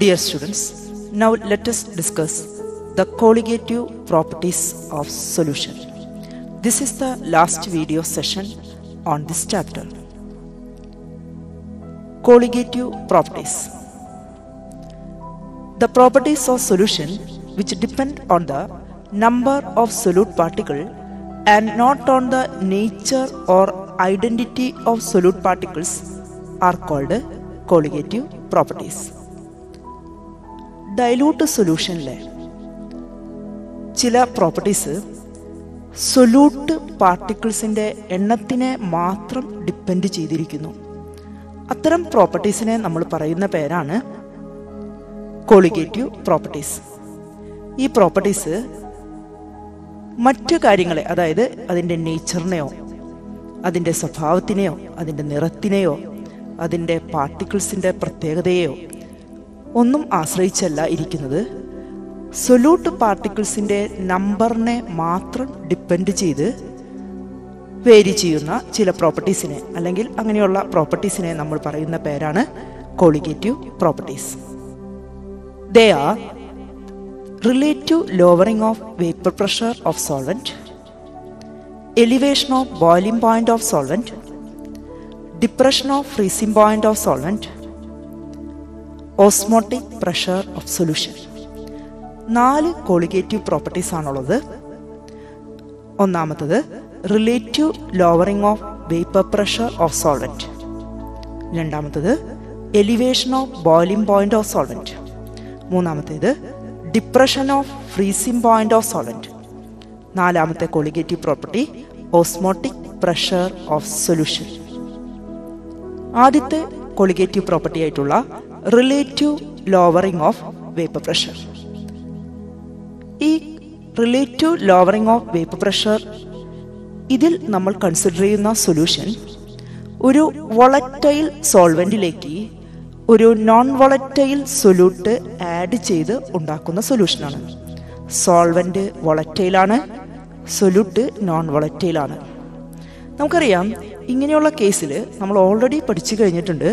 Dear students, now let us discuss the colligative properties of solution. This is the last video session on this chapter. Colligative properties. The properties of solution which depend on the number of solute particle and not on the nature or identity of solute particles are called colligative properties. Dilute സൊല്യൂഷനിലെ ചില properties solute പാർട്ടിക്കിൾസിന്റെ എണ്ണത്തിനെ മാത്രം depend ചെയ്തിരിക്കുന്നു. അത്തരം പ്രോപ്പർട്ടീസിനെ നമ്മൾ പറയുന്ന പേരാണ് colligative properties ഈ properties മറ്റു കാര്യങ്ങളെ അതായത് അതിന്റെ നേച്ചറിനെയോ അതിന്റെ സ്വഭാവത്തിനെയോ അതിന്റെ നിറത്തിനെയോ അതിന്റെ പാർട്ടിക്കിൾസിന്റെ പ്രത്യേകതയെയോ ഒന്നും ആശ്രയിച്ചല്ല ഇരിക്കുന്നത്. സൊല്യൂട്ട് പാർട്ടിക്കിൾസിന്റെ നമ്പറിനെ മാത്രം ഡിപ്പെൻഡ് ചെയ്ത് വേരി ചെയ്യുന്ന ചില പ്രോപ്പർട്ടീസിനെ അല്ലെങ്കിൽ അങ്ങനെയുള്ള പ്രോപ്പർട്ടീസിനെ നമ്മൾ പറയുന്ന പേരാണ് colligative properties. They are relative lowering of vapour pressure of solvent elevation of boiling point of solvent depression of freezing point of solvent osmotic pressure of solution നാല് കോളിഗേറ്റീവ് പ്രോപ്പർട്ടീസ് ആണുള്ളത്. ഒന്നാമത്തത് relative lowering of vapour pressure of solvent രണ്ടാമത്തത് elevation of boiling point of solvent മൂന്നാമത്തേത് depression of freezing point of solvent നാലാമത്തെ colligative property osmotic pressure of solution ആദ്യത്തെ colligative property ആയിട്ടുള്ള relative lowering of vapour pressure ഈ relative lowering of vapour pressure ഇതിൽ നമ്മൾ consider ചെയ്യുന്ന solution ഒരു volatile സോൾവെന്റിലേക്ക് ഒരു നോൺ വൊളറ്റൈൽ സൊല്യൂട്ട് ആഡ് ചെയ്ത് ഉണ്ടാക്കുന്ന സൊല്യൂഷനാണ് സോൾവെന്റ് വൊളറ്റൈലാണ് സൊല്യൂട്ട് നോൺ വൊളറ്റൈലാണ് നമുക്കറിയാം ഇങ്ങനെയുള്ള കേസിൽ നമ്മൾ ഓൾറെഡി പഠിച്ചു കഴിഞ്ഞിട്ടുണ്ട്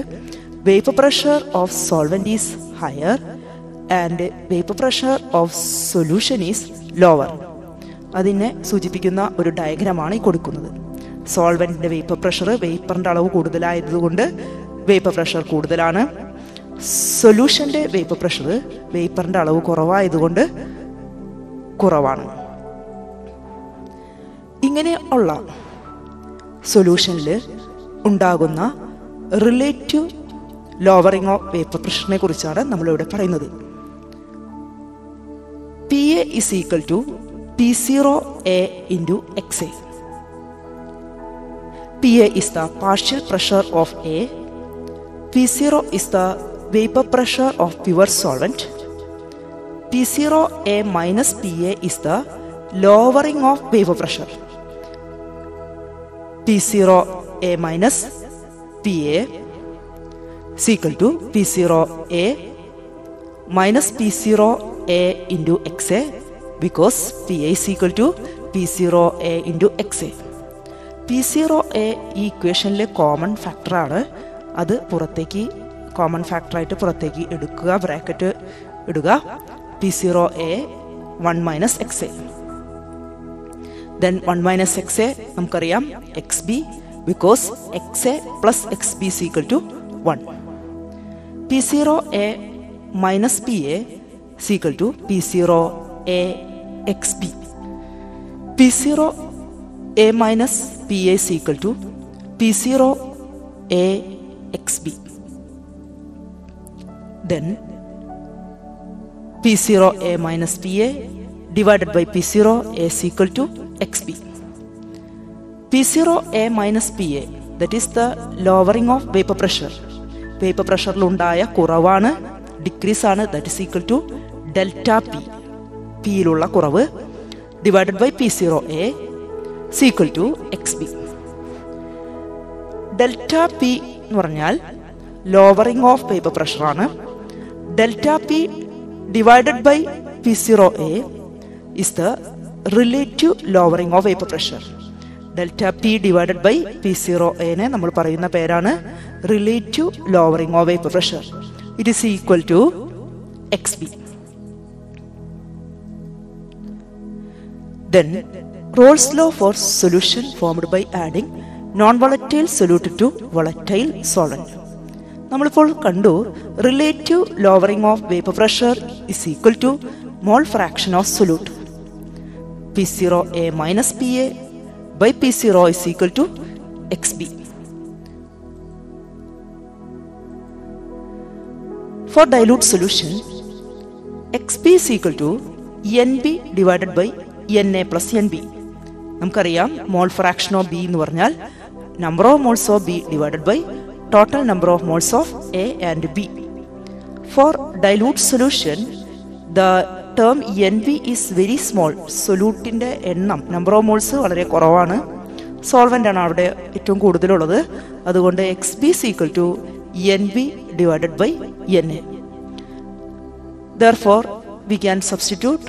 vapour pressure of solvent is higher and vapour pressure of solution is lower അതിനെ സൂചിപ്പിക്കുന്ന ഒരു ഡയഗ്രാമാണ് ഈ കൊടുക്കുന്നത്. സോൾവെന്റിന്റെ വേപ്പർ പ്രഷർ വേപ്പറിന്റെ അളവ് കൂടുതലായതുകൊണ്ട് വേപ്പർ പ്രഷർ കൂടുതലാണ്. സൊല്യൂഷന്റെ വേപ്പർ പ്രഷർ വേപ്പറിന്റെ അളവ് കുറവായതുകൊണ്ട് കുറവാണ്. ഇങ്ങനെ ഉള്ള സൊല്യൂഷനിൽ ഉണ്ടാകുന്ന റിലേറ്റീവ് ലോവറിംഗ് ഓഫ് വേപ്പർ പ്രഷറിനെ കുറിച്ചാണ് നമ്മളിവിടെ പറയുന്നത്. P A is equal to P zero A into X A P A is the partial pressure of A P zero is the vapour pressure of pure solvent P zero A minus P A is the lowering of vapour pressure P0 A minus PA is equal to P0 A minus P0 A into XA because PA is equal to P0 A into XA. P0 A ഈ ഇക്വേഷനിലെ common ഫാക്ടറാണ് അത് പുറത്തേക്ക് common ഫാക്ടറായിട്ട് പുറത്തേക്ക് എടുക്കുക bracket ഇടുക. P zero A one minus X A then one minus X A നമുക്കറിയാം X B because X A plus X B is equal to one P0A minus PA is equal to P0 a x b. P0 a minus PA is equal to P0AXB. Then P0A minus PA divided by P0A is equal to x b. P0 a minus PA that is the lowering of vapor pressure vapour പ്രഷറിലുണ്ടായ കുറവാണ്. Decrease ആണ് that is equal to delta P പിയിലുള്ള കുറവ്. Divided by P zero A is equal to X B delta P എന്ന് പറഞ്ഞാൽ lowering of vapour പ്രഷറാണ് delta P divided by P zero A is the relative lowering of vapour pressure. Delta P divided by P zero എനെ നമ്മൾ പറയുന്ന പേരാണ് relative lowering of vapour pressure. It is equal to X P then Raoult's law for solution formed by adding non volatile solute to volatile solvent. നമ്മളിപ്പോൾ കണ്ടു relative lowering of vapour pressure is equal to mole fraction of solute P zero A minus P A by P zero is equal to X B For dilute solution, xp is equal to nb divided by na plus nb. നമുക്കറിയാം മോൾ fraction of B എന്ന് പറഞ്ഞാൽ number of moles of B divided by total number of moles of A and B for dilute solution the term N V is very small സൊല്യൂട്ടിന്റെ എണ്ണം number of moles വളരെ കുറവാണ്. Solvent ആണ് അവിടെ ഏറ്റവും കൂടുതലുള്ളത്. അതുകൊണ്ട് X B is equal to N B divided by N A therefore we can substitute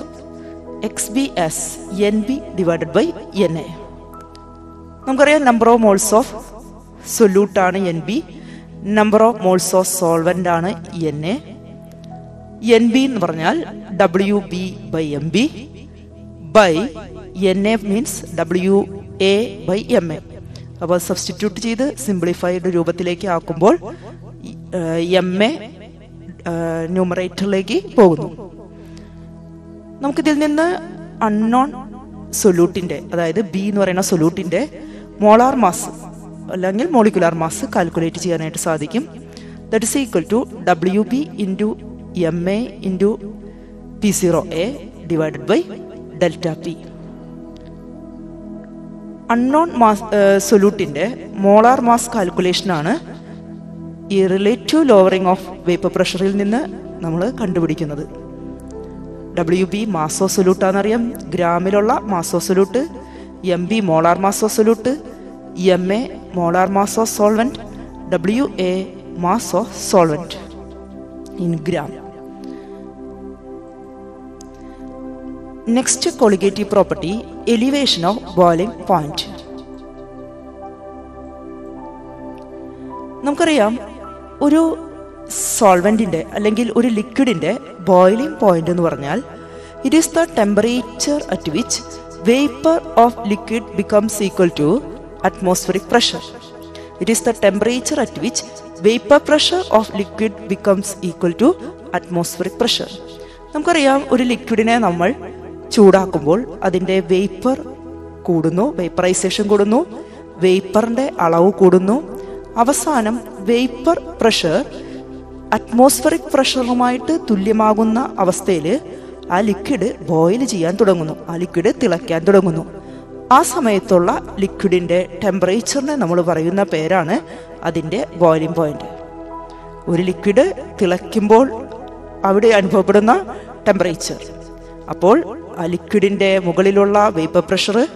X B as N B divided by N A നമുക്കറിയാം number of moles of സൊല്യൂട്ടാണ് N B number of moles of solvent ആണ് N A N B എന്ന് പറഞ്ഞാൽ W B by M B by N A means W A by M A അപ്പോൾ substitute ചെയ്ത് simplified രൂപത്തിലേക്ക് ആക്കുമ്പോൾ M A ന്യൂമറേറ്ററിലേക്ക് പോകുന്നു. നമുക്കിതിൽ നിന്ന് അൺനോൺ സൊല്യൂട്ടിന്റെ അതായത് ബി എന്ന് പറയുന്ന സൊല്യൂട്ടിന്റെ മോളാർ മാസ് അല്ലെങ്കിൽ മോളിക്കുലാർ മാസ് കാൽക്കുലേറ്റ് ചെയ്യാനായിട്ട് സാധിക്കും. That is equal to W B into M A into P zero A divided by delta P unknown mass സൊല്യൂട്ടിന്റെ molar mass കാൽക്കുലേഷനാണ് ഈ റിലേറ്റീവ് ലോവറിംഗ് ഓഫ് വേപ്പർ പ്രഷറിൽ നിന്ന് നമ്മൾ കണ്ടുപിടിക്കുന്നത്. ഡബ്ല്യു ബി മാസോ സൊല്യൂട്ടാണെന്നറിയാം ഗ്രാമിലുള്ള mass of solute M B molar mass of solute M A molar mass of solvent W A mass of solvent in gram next colligative property elevation of boiling point നമുക്കറിയാം ഒരു സോൾവെന്റിന്റെ അല്ലെങ്കിൽ ഒരു ലിക്വിഡിന്റെ boiling point എന്ന് പറഞ്ഞാൽ it is the temperature at which vapour of liquid becomes equal to atmospheric pressure it is the temperature at which vapour pressure of liquid becomes equal to atmospheric pressure നമുക്കറിയാം ഒരു ലിക്വിഡിനെ നമ്മൾ ചൂടാക്കുമ്പോൾ അതിന്റെ vapour കൂടുന്നു vaporisation കൂടുന്നു വേപ്പറിന്റെ അളവ് കൂടുന്നു. അവസാനം vapour pressure atmospheric പ്രഷറുമായിട്ട് തുല്യമാകുന്ന അവസ്ഥയിൽ ആ ലിക്വിഡ് ബോയിൽ ചെയ്യാൻ തുടങ്ങുന്നു ആ ലിക്വിഡ് തിളയ്ക്കാൻ തുടങ്ങുന്നു. ആ സമയത്തുള്ള ലിക്വിഡിന്റെ ടെമ്പറേച്ചറിനെ നമ്മൾ പറയുന്ന പേരാണ് അതിന്റെ ബോയിലിംഗ് പോയിന്റ് ഒരു ലിക്വിഡ് തിളയ്ക്കുമ്പോൾ അവിടെ അനുഭവപ്പെടുന്ന ടെമ്പറേച്ചർ അപ്പോൾ ആ ലിക്വിഡിന്റെ മുകളിലുള്ള വേപ്പർ പ്രഷർ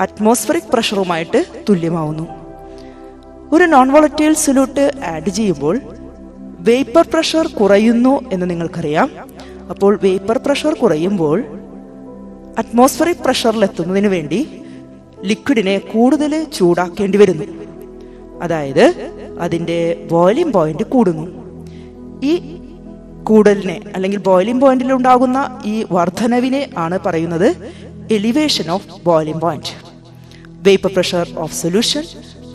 അറ്റ്മോസ്ഫറിക് പ്രഷറുമായിട്ട് തുല്യമാവുന്നു. ഒരു നോൺ വോളറ്റൈൽ സൊല്യൂട്ട് ആഡ് ചെയ്യുമ്പോൾ വേപ്പർ പ്രഷർ കുറയുന്നു എന്ന് നിങ്ങൾക്കറിയാം. അപ്പോൾ വേപ്പർ പ്രഷർ കുറയുമ്പോൾ അറ്റ്മോസ്ഫറിക് പ്രഷറിൽ എത്തുന്നതിന് വേണ്ടി ലിക്വിഡിനെ കൂടുതൽ ചൂടാക്കേണ്ടി വരുന്നു. അതായത് അതിന്റെ ബോയിലിംഗ് പോയിന്റ് കൂടുന്നു. ഈ കൂടലിനെ അല്ലെങ്കിൽ ബോയിലിംഗ് പോയിന്റിൽ ഉണ്ടാകുന്ന ഈ വർധനവിനെ ആണ് പറയുന്നത് elevation of boiling point vapour pressure of solution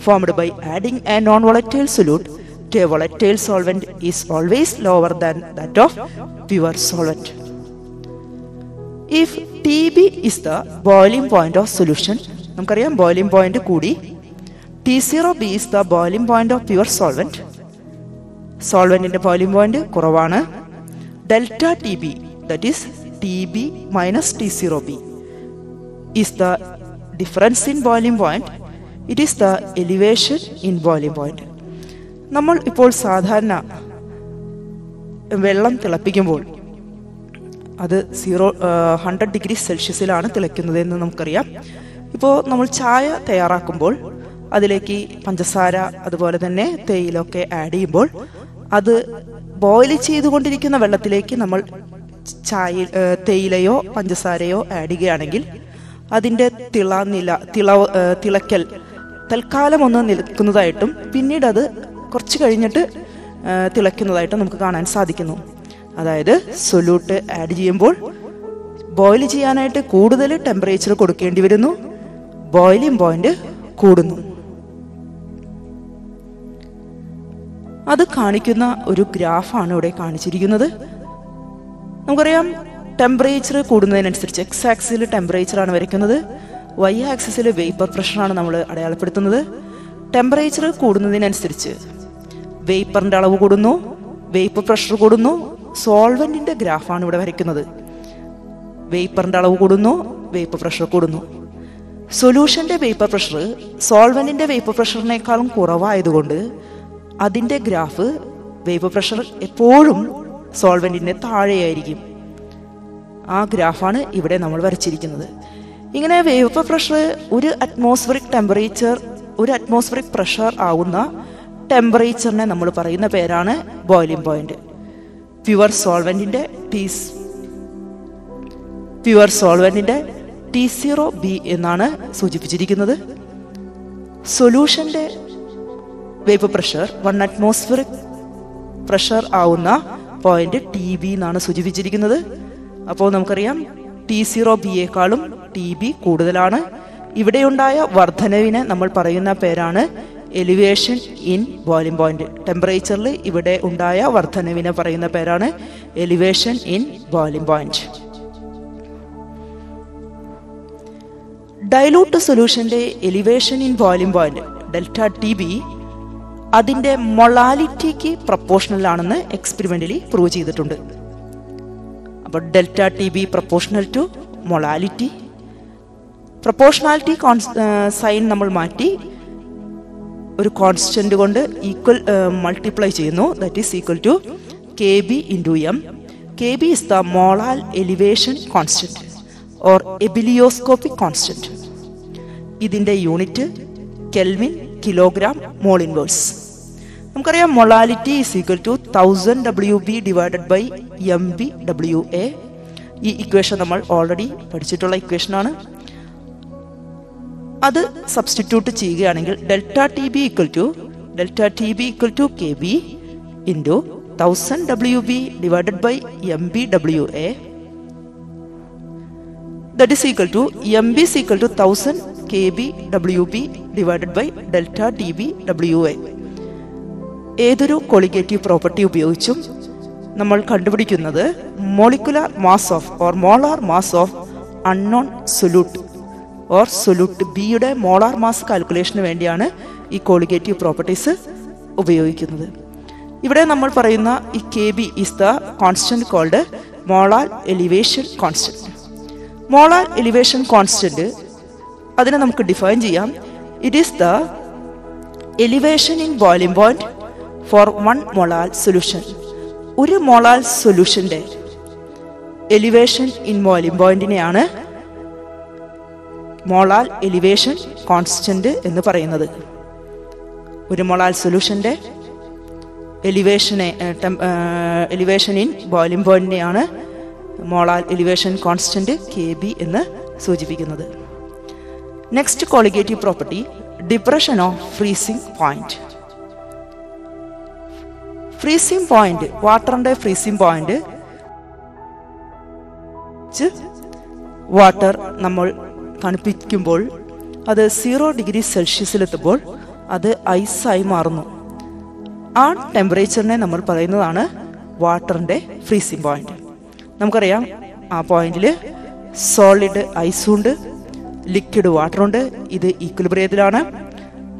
formed by adding a non volatile solute to volatile solvent is always lower than that of pure solvent if T B is the boiling point of solution നമുക്കറിയാം boiling point കൂടി. T zero B is the boiling point of pure solvent സോൾവെന്റിന്റെ boiling point കുറവാണ്. Delta T B that is T B minus T zero B is the difference in volume point it is the elevation in volume point നമ്മൾ ഇപ്പോൾ സാധാരണ വെള്ളം തിളപ്പിക്കുമ്പോൾ അത് zero hundred degree സെൽഷ്യസിലാണ് തിളയ്ക്കുന്നത് എന്ന് നമുക്കറിയാം. ഇപ്പോൾ നമ്മൾ ചായ തയ്യാറാക്കുമ്പോൾ അതിലേക്ക് പഞ്ചസാര അതുപോലെ തന്നെ തേയിലൊക്കെ ആഡ് ചെയ്യുമ്പോൾ അത് ബോയിൽ ചെയ്തുകൊണ്ടിരിക്കുന്ന വെള്ളത്തിലേക്ക് നമ്മൾ ചായ തേയിലയോ പഞ്ചസാരയോ ആഡ് ചെയ്യുകയാണെങ്കിൽ അതിന്റെ തിള നില തിള തിളക്കൽ തൽക്കാലം ഒന്ന് നിൽക്കുന്നതായിട്ടും പിന്നീട് അത് കുറച്ച് കഴിഞ്ഞിട്ട് തിളയ്ക്കുന്നതായിട്ടും നമുക്ക് കാണാൻ സാധിക്കുന്നു. അതായത് സൊല്യൂട്ട് ആഡ് ചെയ്യുമ്പോൾ ബോയിൽ ചെയ്യാനായിട്ട് കൂടുതൽ ടെമ്പറേച്ചർ കൊടുക്കേണ്ടി വരുന്നു. ബോയിലിംഗ് പോയിന്റ് കൂടുന്നു. അത് കാണിക്കുന്ന ഒരു ഗ്രാഫാണ് ഇവിടെ കാണിച്ചിരിക്കുന്നത്. നമുക്കറിയാം ടെമ്പറേച്ചർ കൂടുന്നതിനനുസരിച്ച് എക്സ് ആക്സിൽ ടെമ്പറേച്ചർ ആണ് വരയ്ക്കുന്നത്. വൈ ആക്സിസിൽ വേപ്പർ പ്രഷറാണ് നമ്മൾ അടയാളപ്പെടുത്തുന്നത്. ടെമ്പറേച്ചർ കൂടുന്നതിനനുസരിച്ച് വേപ്പറിന്റെ അളവ് കൂടുന്നു വേപ്പർ പ്രഷർ കൂടുന്നു സോൾവെന്റിന്റെ ഗ്രാഫാണ് ഇവിടെ വരയ്ക്കുന്നത്. വേപ്പറിന്റെ അളവ് കൂടുന്നു വേപ്പർ പ്രഷർ കൂടുന്നു. സൊല്യൂഷന്റെ വേപ്പർ പ്രഷർ സോൾവെന്റിന്റെ വേപ്പർ പ്രഷറിനേക്കാളും കുറവായതുകൊണ്ട് അതിന്റെ ഗ്രാഫ് വേവ് പ്രഷർ എപ്പോഴും സോൾവെന്റിന്റെ താഴെയായിരിക്കും. ആ ഗ്രാഫാണ് ഇവിടെ നമ്മൾ വരച്ചിരിക്കുന്നത്. ഇങ്ങനെ വേവ് പ്രഷർ ഒരു അറ്റ്മോസ്ഫറിക് ടെമ്പറേച്ചർ ഒരു അറ്റ്മോസ്ഫറിക് പ്രഷർ ആവുന്ന ടെമ്പറേച്ചറിനെ നമ്മൾ പറയുന്ന പേരാണ് ബോയിലിംഗ് പോയിന്റ് പ്യുവർ സോൾവെന്റിന്റെ ടീസ് പ്യുവർ സോൾവെന്റിന്റെ ടി സീറോ ബി എന്നാണ് സൂചിപ്പിച്ചിരിക്കുന്നത്. സൊല്യൂഷന്റെ vapour pressure one atmospheric pressure ആവുന്ന പോയിന്റ് ടി ബി എന്നാണ് സൂചിപ്പിച്ചിരിക്കുന്നത്. അപ്പോൾ നമുക്കറിയാം ടി സീറോ ബിയേക്കാളും ടി ബി കൂടുതലാണ്. ഇവിടെയുണ്ടായ വർധനവിനെ നമ്മൾ പറയുന്ന പേരാണ് എലിവേഷൻ ഇൻ ബോയിലിംഗ് പോയിന്റ് ടെമ്പറേച്ചറിൽ ഇവിടെ ഉണ്ടായ വർധനവിനെ പറയുന്ന പേരാണ് elevation in boiling point dilute സൊല്യൂഷന്റെ elevation in boiling point delta T B അതിന്റെ മൊളാലിറ്റിക്ക് പ്രപ്പോർഷണൽ ആണെന്ന് എക്സ്പെരിമെന്റലി പ്രൂവ് ചെയ്തിട്ടുണ്ട്. അപ്പോൾ delta T B proportional to molality. Proportionality constant നമ്മൾ മാറ്റി ഒരു കോൺസ്റ്റന്റ് കൊണ്ട് ഈക്വൽ മൾട്ടിപ്ലൈ ചെയ്യുന്നു. That is equal to K B into M K B is the molal elevation constant or ebullioscopic constant ഇതിന്റെ unit kelvin kilogram mole inverse നമുക്കറിയാം molality is equal to thousand W B divided by M B W A ഈ equation നമ്മൾ already പഠിച്ചിട്ടുള്ള ഇക്വേഷനാണ് അത് substitute ചെയ്യുകയാണെങ്കിൽ delta T B equal to delta T B equal to K B into thousand W B divided by M B W A that is equal to M B equal to thousand K B W B divided by delta T B W A ഏതൊരു colligative property ഉപയോഗിച്ചും നമ്മൾ കണ്ടുപിടിക്കുന്നത് molecular mass of or molar mass of unknown solute or solute ബിയുടെ molar mass കാൽക്കുലേഷന് വേണ്ടിയാണ് ഈ colligative properties ഉപയോഗിക്കുന്നത്. ഇവിടെ നമ്മൾ പറയുന്ന ഈ K B is the constant called molar elevation constant molar elevation constant അതിനെ നമുക്ക് ഡിഫൈൻ ചെയ്യാം. It is the elevation in boiling point for one molal solution ഒരു മൊളാൽ സൊല്യൂഷന്റെ എലിവേഷൻ ഇൻ ബോയിലിംഗ് പോയിന്റിനെയാണ് മോളാൽ എലിവേഷൻ കോൺസ്റ്റന്റ് എന്ന് പറയുന്നത്. ഒരു molal സൊല്യൂഷന്റെ എലിവേഷനെ elevation in boiling പോയിന്റിനെയാണ് molal elevation constant K B എന്ന് സൂചിപ്പിക്കുന്നത്. Next colligative property depression of freezing point freezing point വാട്ടറിന്റെ freezing point water നമ്മൾ തണുപ്പിക്കുമ്പോൾ അത് സീറോ ഡിഗ്രി സെൽഷ്യസിലെത്തുമ്പോൾ അത് ഐസായി മാറുന്നു. ആ ടെമ്പറേച്ചറിനെ നമ്മൾ പറയുന്നതാണ് വാട്ടറിന്റെ ഫ്രീസിംഗ് പോയിന്റ് നമുക്കറിയാം ആ പോയിന്റിൽ സോളിഡ് ഐസുണ്ട് ലിക്വിഡ് വാട്ടർ ഉണ്ട്. ഇത് ഈക്വലിബ്രിയത്തിലാണ്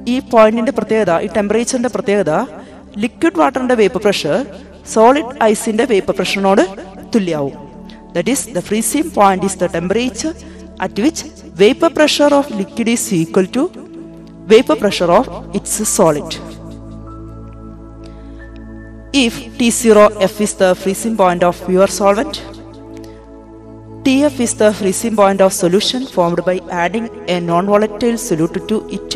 ഈ പോയിന്റിന്റെ പ്രത്യേകത ഈ ടെമ്പറേച്ചറിന്റെ പ്രത്യേകത ലിക്വിഡ് വാട്ടറിന്റെ വേപ്പർ പ്രഷർ സോളിഡ് ഐസിന്റെ വേപ്പർ പ്രഷറിനോട് തുല്യാവും that is the freezing point is the temperature at which vapour pressure of liquid is equal to vapour pressure of its solid if T0F is the freezing point of your solvent, TF is the freezing point of solution formed by adding a non-volatile solute to it,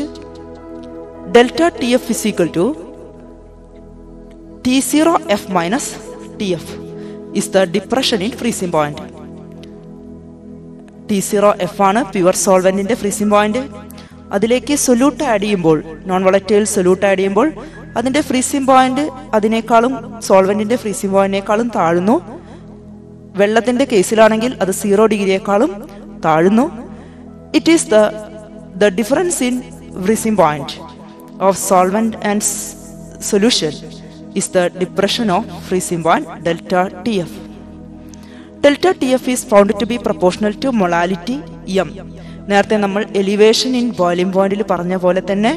delta TF is equal to T0F minus TF is the depression in freezing point. T zero F ആണ് pure സോൾവെന്റിന്റെ freezing point അതിലേക്ക് solute add ചെയ്യുമ്പോൾ non volatile solute add ചെയ്യുമ്പോൾ അതിന്റെ freezing point അതിനേക്കാളും സോൾവെന്റിന്റെ freezing പോയിന്റിനേക്കാളും താഴുന്നു വെള്ളത്തിന്റെ കേസിലാണെങ്കിൽ അത് zero ഡിഗ്രിയേക്കാളും താഴുന്നു. It is the the difference in freezing point of solvent and solution is the depression of freezing point delta T F delta T F is found to be proportional to molality M നേരത്തെ നമ്മൾ elevation in boiling പോയിന്റിൽ പറഞ്ഞ പോലെ തന്നെ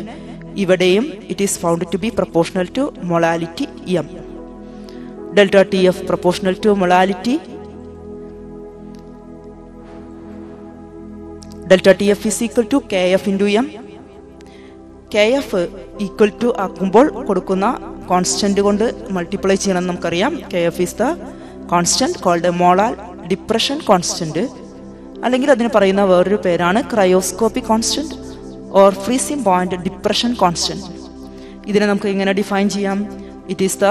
ഇവിടെയും it is found to be proportional to molality M delta T F proportional to molality delta T F is equal to K F into M K F equal to ആക്കുമ്പോൾ കൊടുക്കുന്ന constant കൊണ്ട് multiply ചെയ്യണമെന്ന് നമുക്കറിയാം. K F is the constant called molal depression constant അല്ലെങ്കിൽ അതിന് പറയുന്ന വേറൊരു പേരാണ് cryoscopy constant or freezing point depression constant ഇതിനെ നമുക്ക് എങ്ങനെ ഡിഫൈൻ ചെയ്യാം? It is the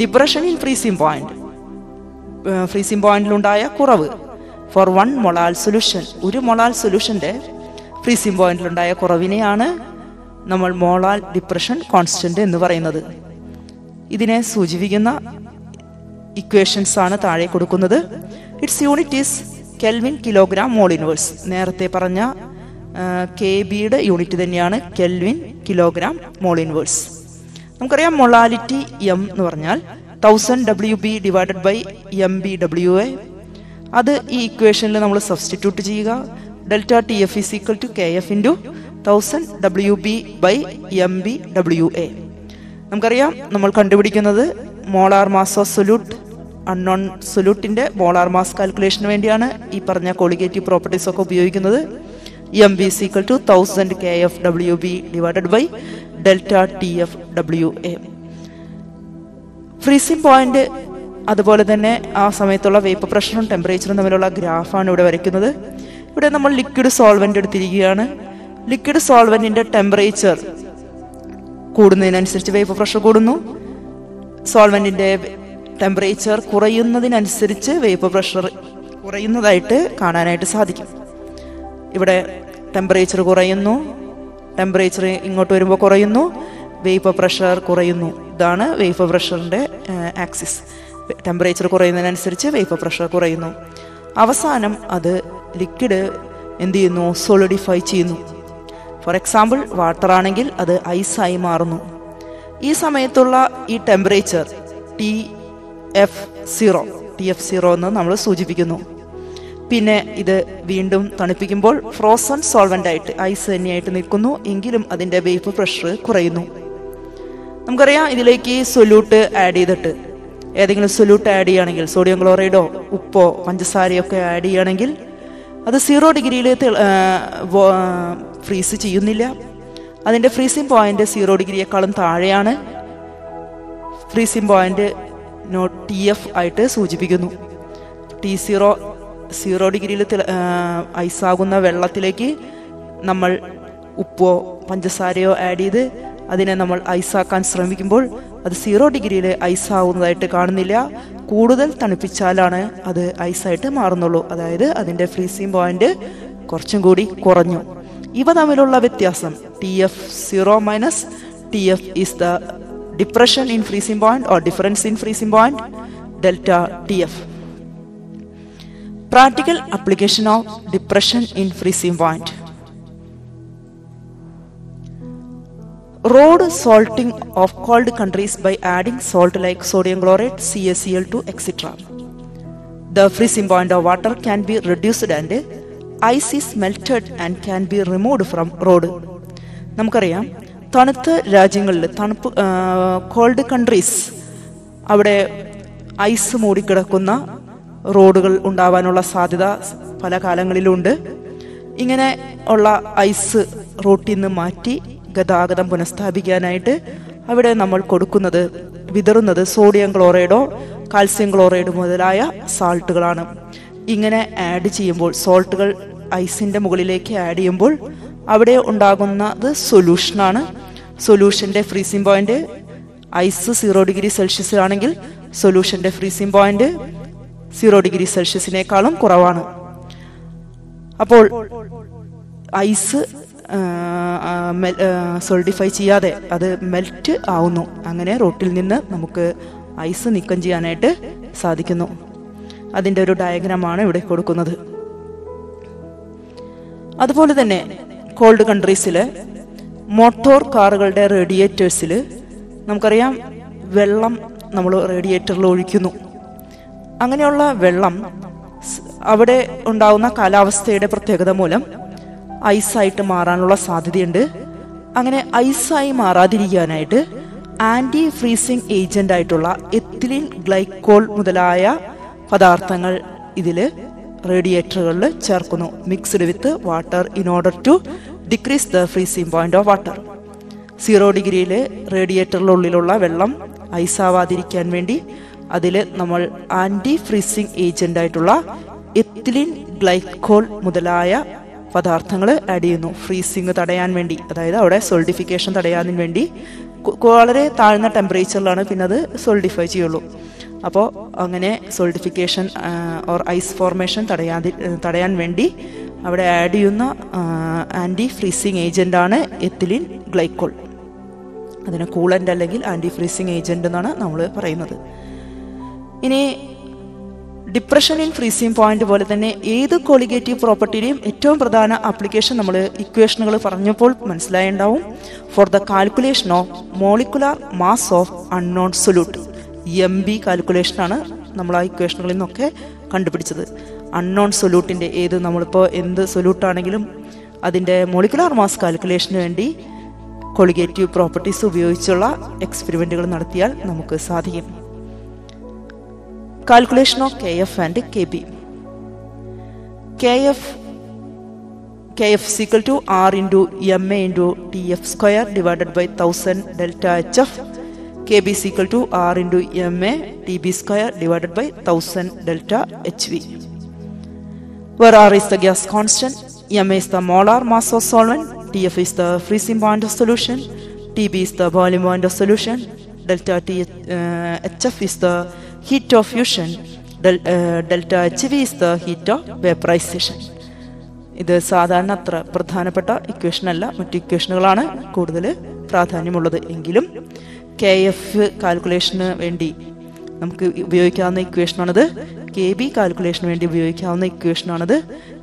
depression in freezing point freezing പോയിന്റിലുണ്ടായ കുറവ്. ഫോർ വൺ മൊളാൽ സൊല്യൂഷൻ ഒരു മൊളാൽ സൊല്യൂഷന്റെ ഫ്രീസിംഗ് പോയിന്റിലുണ്ടായ കുറവിനെയാണ് നമ്മൾ മോളാൽ ഡിപ്രഷൻ കോൺസ്റ്റന്റ് എന്ന് പറയുന്നത്. ഇതിനെ സൂചിപ്പിക്കുന്ന ഇക്വേഷൻസ് ആണ് താഴെ കൊടുക്കുന്നത്. Its unit is kelvin kilogram mole inverse നേരത്തെ പറഞ്ഞ കെ ബിയുടെ യൂണിറ്റ് തന്നെയാണ് കെൽവിൻ കിലോഗ്രാം മോൾ ഇൻവേഴ്സ് നമുക്കറിയാം മൊളാലിറ്റി എം എന്ന് പറഞ്ഞാൽ thousand W B divided by M B W A അത് ഈ ഇക്വേഷനിൽ നമ്മൾ സബ്സ്റ്റിറ്റ്യൂട്ട് ചെയ്യുക. Delta T F is equal to K F into thousand W B by M B W A നമുക്കറിയാം നമ്മൾ കണ്ടുപിടിക്കുന്നത് molar mass of solute unknown സൊല്യൂട്ടിന്റെ molar mass കാൽക്കുലേഷന് വേണ്ടിയാണ് ഈ പറഞ്ഞ കോളിഗേറ്റീവ് പ്രോപ്പർട്ടീസ് ഒക്കെ ഉപയോഗിക്കുന്നത്. M B is equal to thousand K F W B divided by delta T F W A freezing point അതുപോലെ തന്നെ ആ സമയത്തുള്ള വേപ്പർ പ്രഷറും ടെമ്പറേച്ചറും തമ്മിലുള്ള ഗ്രാഫാണ് ഇവിടെ വരയ്ക്കുന്നത്. ഇവിടെ നമ്മൾ ലിക്വിഡ് സോൾവെന്റ് എടുത്തിരിക്കുകയാണ്. ലിക്വിഡ് സോൾവെന്റിന്റെ ടെമ്പറേച്ചർ കൂടുന്നതിനനുസരിച്ച് വേപ്പർ പ്രഷർ കൂടുന്നു. സോൾവെന്റിന്റെ ടെമ്പറേച്ചർ കുറയുന്നതിനനുസരിച്ച് വേപ്പർ പ്രഷർ കുറയുന്നതായിട്ട് കാണാനായിട്ട് സാധിക്കും. ഇവിടെ ടെമ്പറേച്ചർ കുറയുന്നു. ടെമ്പറേച്ചർ ഇങ്ങോട്ട് വരുമ്പോൾ കുറയുന്നു. വേപ്പർ പ്രഷർ കുറയുന്നു. ഇതാണ് വേപ്പർ പ്രഷറിന്റെ ആക്സിസ് ടെമ്പറേച്ചർ കുറയുന്നതിനനുസരിച്ച് വേപ്പർ പ്രഷർ കുറയുന്നു. അവസാനം അത് ലിക്വിഡ് എന്ത് ചെയ്യുന്നു? സോളിഡിഫൈ ചെയ്യുന്നു. ഫോർ എക്സാമ്പിൾ വാട്ടർ ആണെങ്കിൽ അത് ഐസായി മാറുന്നു. ഈ സമയത്തുള്ള ഈ temperature T F zero T F zero എന്ന് നമ്മൾ സൂചിപ്പിക്കുന്നു. പിന്നെ ഇത് വീണ്ടും തണുപ്പിക്കുമ്പോൾ ഫ്രോസൺ സോൾവെന്റ് ആയിട്ട് ഐസ് തന്നെയായിട്ട് നിൽക്കുന്നു. എങ്കിലും അതിന്റെ വേപ്പ് പ്രഷർ കുറയുന്നു. നമുക്കറിയാം ഇതിലേക്ക് സൊല്യൂട്ട് ആഡ് ചെയ്തിട്ട്. ഏതെങ്കിലും സൊല്യൂട്ട് ആഡ് ചെയ്യുകയാണെങ്കിൽ സോഡിയം ക്ലോറൈഡോ ഉപ്പോ പഞ്ചസാരയോ ഒക്കെ ആഡ് ചെയ്യുകയാണെങ്കിൽ അത് സീറോ ഡിഗ്രിയിൽ ഫ്രീസ് ചെയ്യുന്നില്ല. അതിന്റെ ഫ്രീസിംഗ് പോയിന്റ് സീറോ ഡിഗ്രിയേക്കാളും താഴെയാണ്. Freezing point nought T F ആയിട്ട് സൂചിപ്പിക്കുന്നു. ടി സീറോ സീറോ ഡിഗ്രിയിൽ ഐസാകുന്ന വെള്ളത്തിലേക്ക് നമ്മൾ ഉപ്പോ പഞ്ചസാരയോ ആഡ് ചെയ്ത് അതിനെ നമ്മൾ ഐസാക്കാൻ ശ്രമിക്കുമ്പോൾ അത് സീറോ ഡിഗ്രിയിൽ ഐസ് ആവുന്നതായിട്ട് കാണുന്നില്ല. കൂടുതൽ തണുപ്പിച്ചാലാണ് അത് ഐസായിട്ട് മാറുന്നുള്ളൂ. അതായത് അതിന്റെ ഫ്രീസിങ് പോയിന്റ് കുറച്ചും കൂടി കുറഞ്ഞു. ഇവ തമ്മിലുള്ള വ്യത്യാസം T F zero minus T F is the depression in freezing point or difference in freezing point delta T F practical application of depression in freezing point road salting of cold countries by adding salt like sodium chloride, CaCl2, etc. The freezing point of water can be reduced and ice is melted and can be removed from road. നമുക്കറിയാം തണുത്ത രാജ്യങ്ങളിൽ തണുപ്പ് cold countries അവിടെ ice മൂടിക്കിടക്കുന്ന റോഡുകൾ ഉണ്ടാവാനുള്ള സാധ്യത പല കാലങ്ങളിലുണ്ട് ഇങ്ങനെ ഉള്ള ഐസ് റോട്ടിൽ നിന്ന് മാറ്റി ഗതാഗതം പുനഃസ്ഥാപിക്കാനായിട്ട് അവിടെ നമ്മൾ കൊടുക്കുന്നത് വിതറുന്നത് സോഡിയം ക്ലോറൈഡോ കാൽസ്യം ക്ലോറൈഡ് മുതലായ സാൾട്ടുകളാണ്. ഇങ്ങനെ ആഡ് ചെയ്യുമ്പോൾ സോൾട്ടുകൾ ഐസിന്റെ മുകളിലേക്ക് ആഡ് ചെയ്യുമ്പോൾ അവിടെ ഉണ്ടാകുന്നത് സൊല്യൂഷനാണ് സൊല്യൂഷന്റെ freezing point ice zero degree Celsius ആണെങ്കിൽ സൊല്യൂഷന്റെ ഫ്രീസിംഗ് പോയിന്റ് സീറോ ഡിഗ്രി സെൽഷ്യസിനേക്കാളും കുറവാണ്. അപ്പോൾ ഐസ് സോൾഡിഫൈ ചെയ്യാതെ അത് മെൽറ്റ് ആവുന്നു. അങ്ങനെ റോട്ടിൽ നിന്ന് നമുക്ക് ഐസ് നീക്കം ചെയ്യാനായിട്ട് സാധിക്കുന്നു. അതിന്റെ ഒരു ഡയഗ്രാമാണ് ഇവിടെ കൊടുക്കുന്നത്. അതുപോലെ തന്നെ കോൾഡ് കൺട്രീസിൽ മോട്ടോർ കാറുകളുടെ റേഡിയേറ്റേഴ്സിൽ നമുക്കറിയാം വെള്ളം നമ്മൾ റേഡിയേറ്ററിൽ ഒഴിക്കുന്നു. അങ്ങനെയുള്ള വെള്ളം അവിടെ ഉണ്ടാവുന്ന കാലാവസ്ഥയുടെ പ്രത്യേകത മൂലം ഐസായിട്ട് മാറാനുള്ള സാധ്യതയുണ്ട്. അങ്ങനെ ഐസായി മാറാതിരിക്കാനായിട്ട് ആന്റി ഫ്രീസിംഗ് ഏജന്റ് ആയിട്ടുള്ള എത്തിലിൻ ഗ്ലൈക്കോൾ മുതലായ പദാർത്ഥങ്ങൾ ഇതിൽ റേഡിയേറ്ററുകളിൽ ചേർക്കുന്നു. Mixed with water in order to decrease the freezing point of water. Zero ഡിഗ്രിയിൽ റേഡിയേറ്ററിനുള്ളിലുള്ള വെള്ളം ഐസാവാതിരിക്കാൻ വേണ്ടി അതിൽ നമ്മൾ ആന്റി ഫ്രീസിംഗ് ഏജന്റ് ആയിട്ടുള്ള എത്തിലിൻ ഗ്ലൈക്കോൾ മുതലായ പദാർത്ഥങ്ങൾ ആഡ് ചെയ്യുന്നു. ഫ്രീസിങ് തടയാൻ വേണ്ടി. അതായത് അവിടെ സോൾഡിഫിക്കേഷൻ തടയാൻ വേണ്ടി. വളരെ താഴ്ന്ന ടെമ്പറേച്ചറിലാണ് പിന്നെ അത് സോൾഡിഫൈ ചെയ്യുള്ളൂ. അപ്പോൾ അങ്ങനെ സോൾഡിഫിക്കേഷൻ ഓർ ഐസ് ഫോർമേഷൻ തടയാ തടയാൻ വേണ്ടി അവിടെ ആഡ് ചെയ്യുന്ന ആന്റി ഫ്രീസിങ് ഏജന്റാണ് എത്തിലിൻ ഗ്ലൈക്കോൾ അതിന് കൂളന്റ് അല്ലെങ്കിൽ ആന്റി ഫ്രീസിങ് ഏജന്റ് എന്നാണ് നമ്മൾ പറയുന്നത്. ഇനി ഡിപ്രഷൻ ഇൻ ഫ്രീസിംഗ് പോയിന്റ് പോലെ തന്നെ ഏത് കോളിഗേറ്റീവ് പ്രോപ്പർട്ടിയുടെയും ഏറ്റവും പ്രധാന ആപ്ലിക്കേഷൻ നമ്മൾ ഇക്വേഷനുകൾ പറഞ്ഞപ്പോൾ മനസ്സിലായിണ്ടാവും. For the calculation of molecular mass of unknown solute M B കാൽക്കുലേഷനാണ് നമ്മൾ ആ ഇക്വേഷനുകളിൽ നിന്നൊക്കെ കണ്ടുപിടിച്ചത്. അൺനോൺ സൊല്യൂട്ടിന്റെ ഏത് നമ്മളിപ്പോൾ എന്ത് സൊല്യൂട്ടാണെങ്കിലും അതിന്റെ മോളിക്കുലാർ മാസ് കാൽക്കുലേഷന് വേണ്ടി കൊളിഗേറ്റീവ് പ്രോപ്പർട്ടീസ് ഉപയോഗിച്ചുള്ള എക്സ്പെരിമെന്റുകൾ നടത്തിയാൽ നമുക്ക് സാധിക്കും. Calculation of kf and kb kf kf is equal to r into ma into tf square divided by 1000 delta hf kb is equal to r into ma tb square divided by 1000 delta hv where r is the gas constant ma is the molar mass of solvent tf is the freezing point of solution tb is the boiling point of solution delta t uh, hf is the heat of fusion. Del, uh, delta hv is the heat of vaporization. ഇത് സാധാരണ അത്ര പ്രധാനപ്പെട്ട equation അല്ല. മറ്റു ഇക്വേഷനുകളാണ് കൂടുതൽ പ്രാധാന്യമുള്ളത് എങ്കിലും K F കാൽക്കുലേഷന് വേണ്ടി നമുക്ക് ഉപയോഗിക്കാവുന്ന ഇക്വേഷനാണിത് കെ ബി കാൽക്കുലേഷന് വേണ്ടി ഉപയോഗിക്കാവുന്ന ഇക്വേഷനാണിത്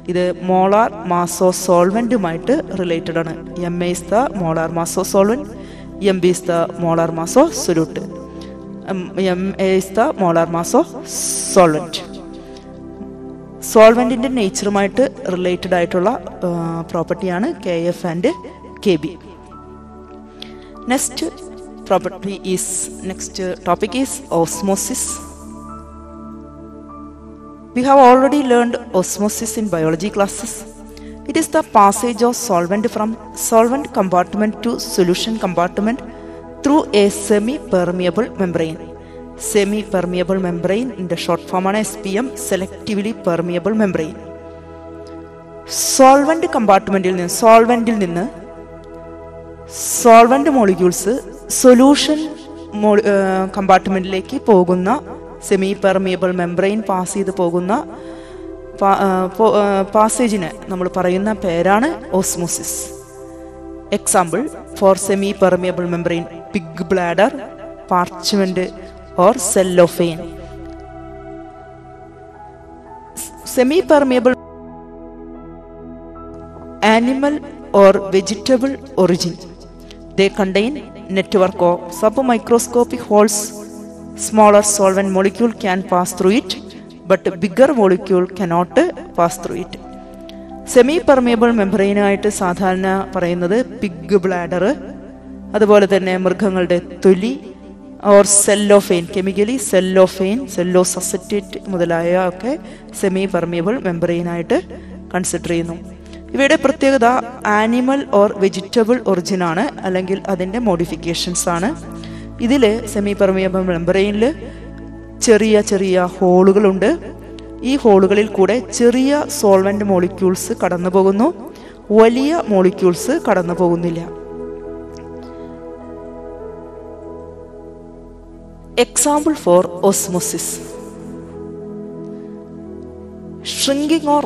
ഇത് മോളാർ മാസോ സോൾവെന്റുമായിട്ട് റിലേറ്റഡ് ആണ്. M A is molar mass of solvent M B is molar mass of solute M A is the molar mass of solvent സോൾവെന്റിന്റെ നേച്ചറുമായിട്ട് റിലേറ്റഡ് ആയിട്ടുള്ള പ്രോപ്പർട്ടിയാണ് K F and K B next property is next topic is osmosis We have already learned osmosis in biology classes. It is the passage of solvent from solvent compartment to solution compartment a semi permeable membrane semi permeable മെംബ്രെയിനിന്റെ short short form ആണ് SPM selectively permeable membrane. Solvent കമ്പാർട്ട്മെന്റിൽ നിന്ന് സോൾവെന്റിൽ നിന്ന് solvent molecules solution കമ്പാർട്ട്മെന്റിലേക്ക് പോകുന്ന semi permeable membrane pass ചെയ്ത് പോകുന്ന പാസേജിന് നമ്മൾ പറയുന്ന പേരാണ് osmosis. Example for semi permeable membrane pig bladder parchment or cellophane semi permeable animal or vegetable origin. They contain network of submicroscopic holes. Smaller solvent molecule can pass through it, but bigger molecule cannot pass through it. Semi permeable മെമ്പറൈനായിട്ട് സാധാരണ പറയുന്നത് pig bladder അതുപോലെ തന്നെ മൃഗങ്ങളുടെ തൊലി or cellophane chemically cellophane cellulose acetate മുതലായ ഒക്കെ semi permeable മെമ്പറൈനായിട്ട് consider ചെയ്യുന്നു. ഇവയുടെ പ്രത്യേകത ആനിമൽ ഓർ വെജിറ്റബിൾ ഒറിജിൻ ആണ് അല്ലെങ്കിൽ അതിന്റെ മോഡിഫിക്കേഷൻസ് ആണ്. ഇതിൽ സെമി പെർമിയബിൾ മെമ്പറൈനിൽ ചെറിയ ചെറിയ ഹോളുകളുണ്ട്. ഈ ഹോളുകളിൽ കൂടെ ചെറിയ സോൾവെന്റ് മോളിക്യൂൾസ് കടന്നു പോകുന്നു വലിയ മോളിക്യൂൾസ് കടന്നു പോകുന്നില്ല example for osmosis shrinking or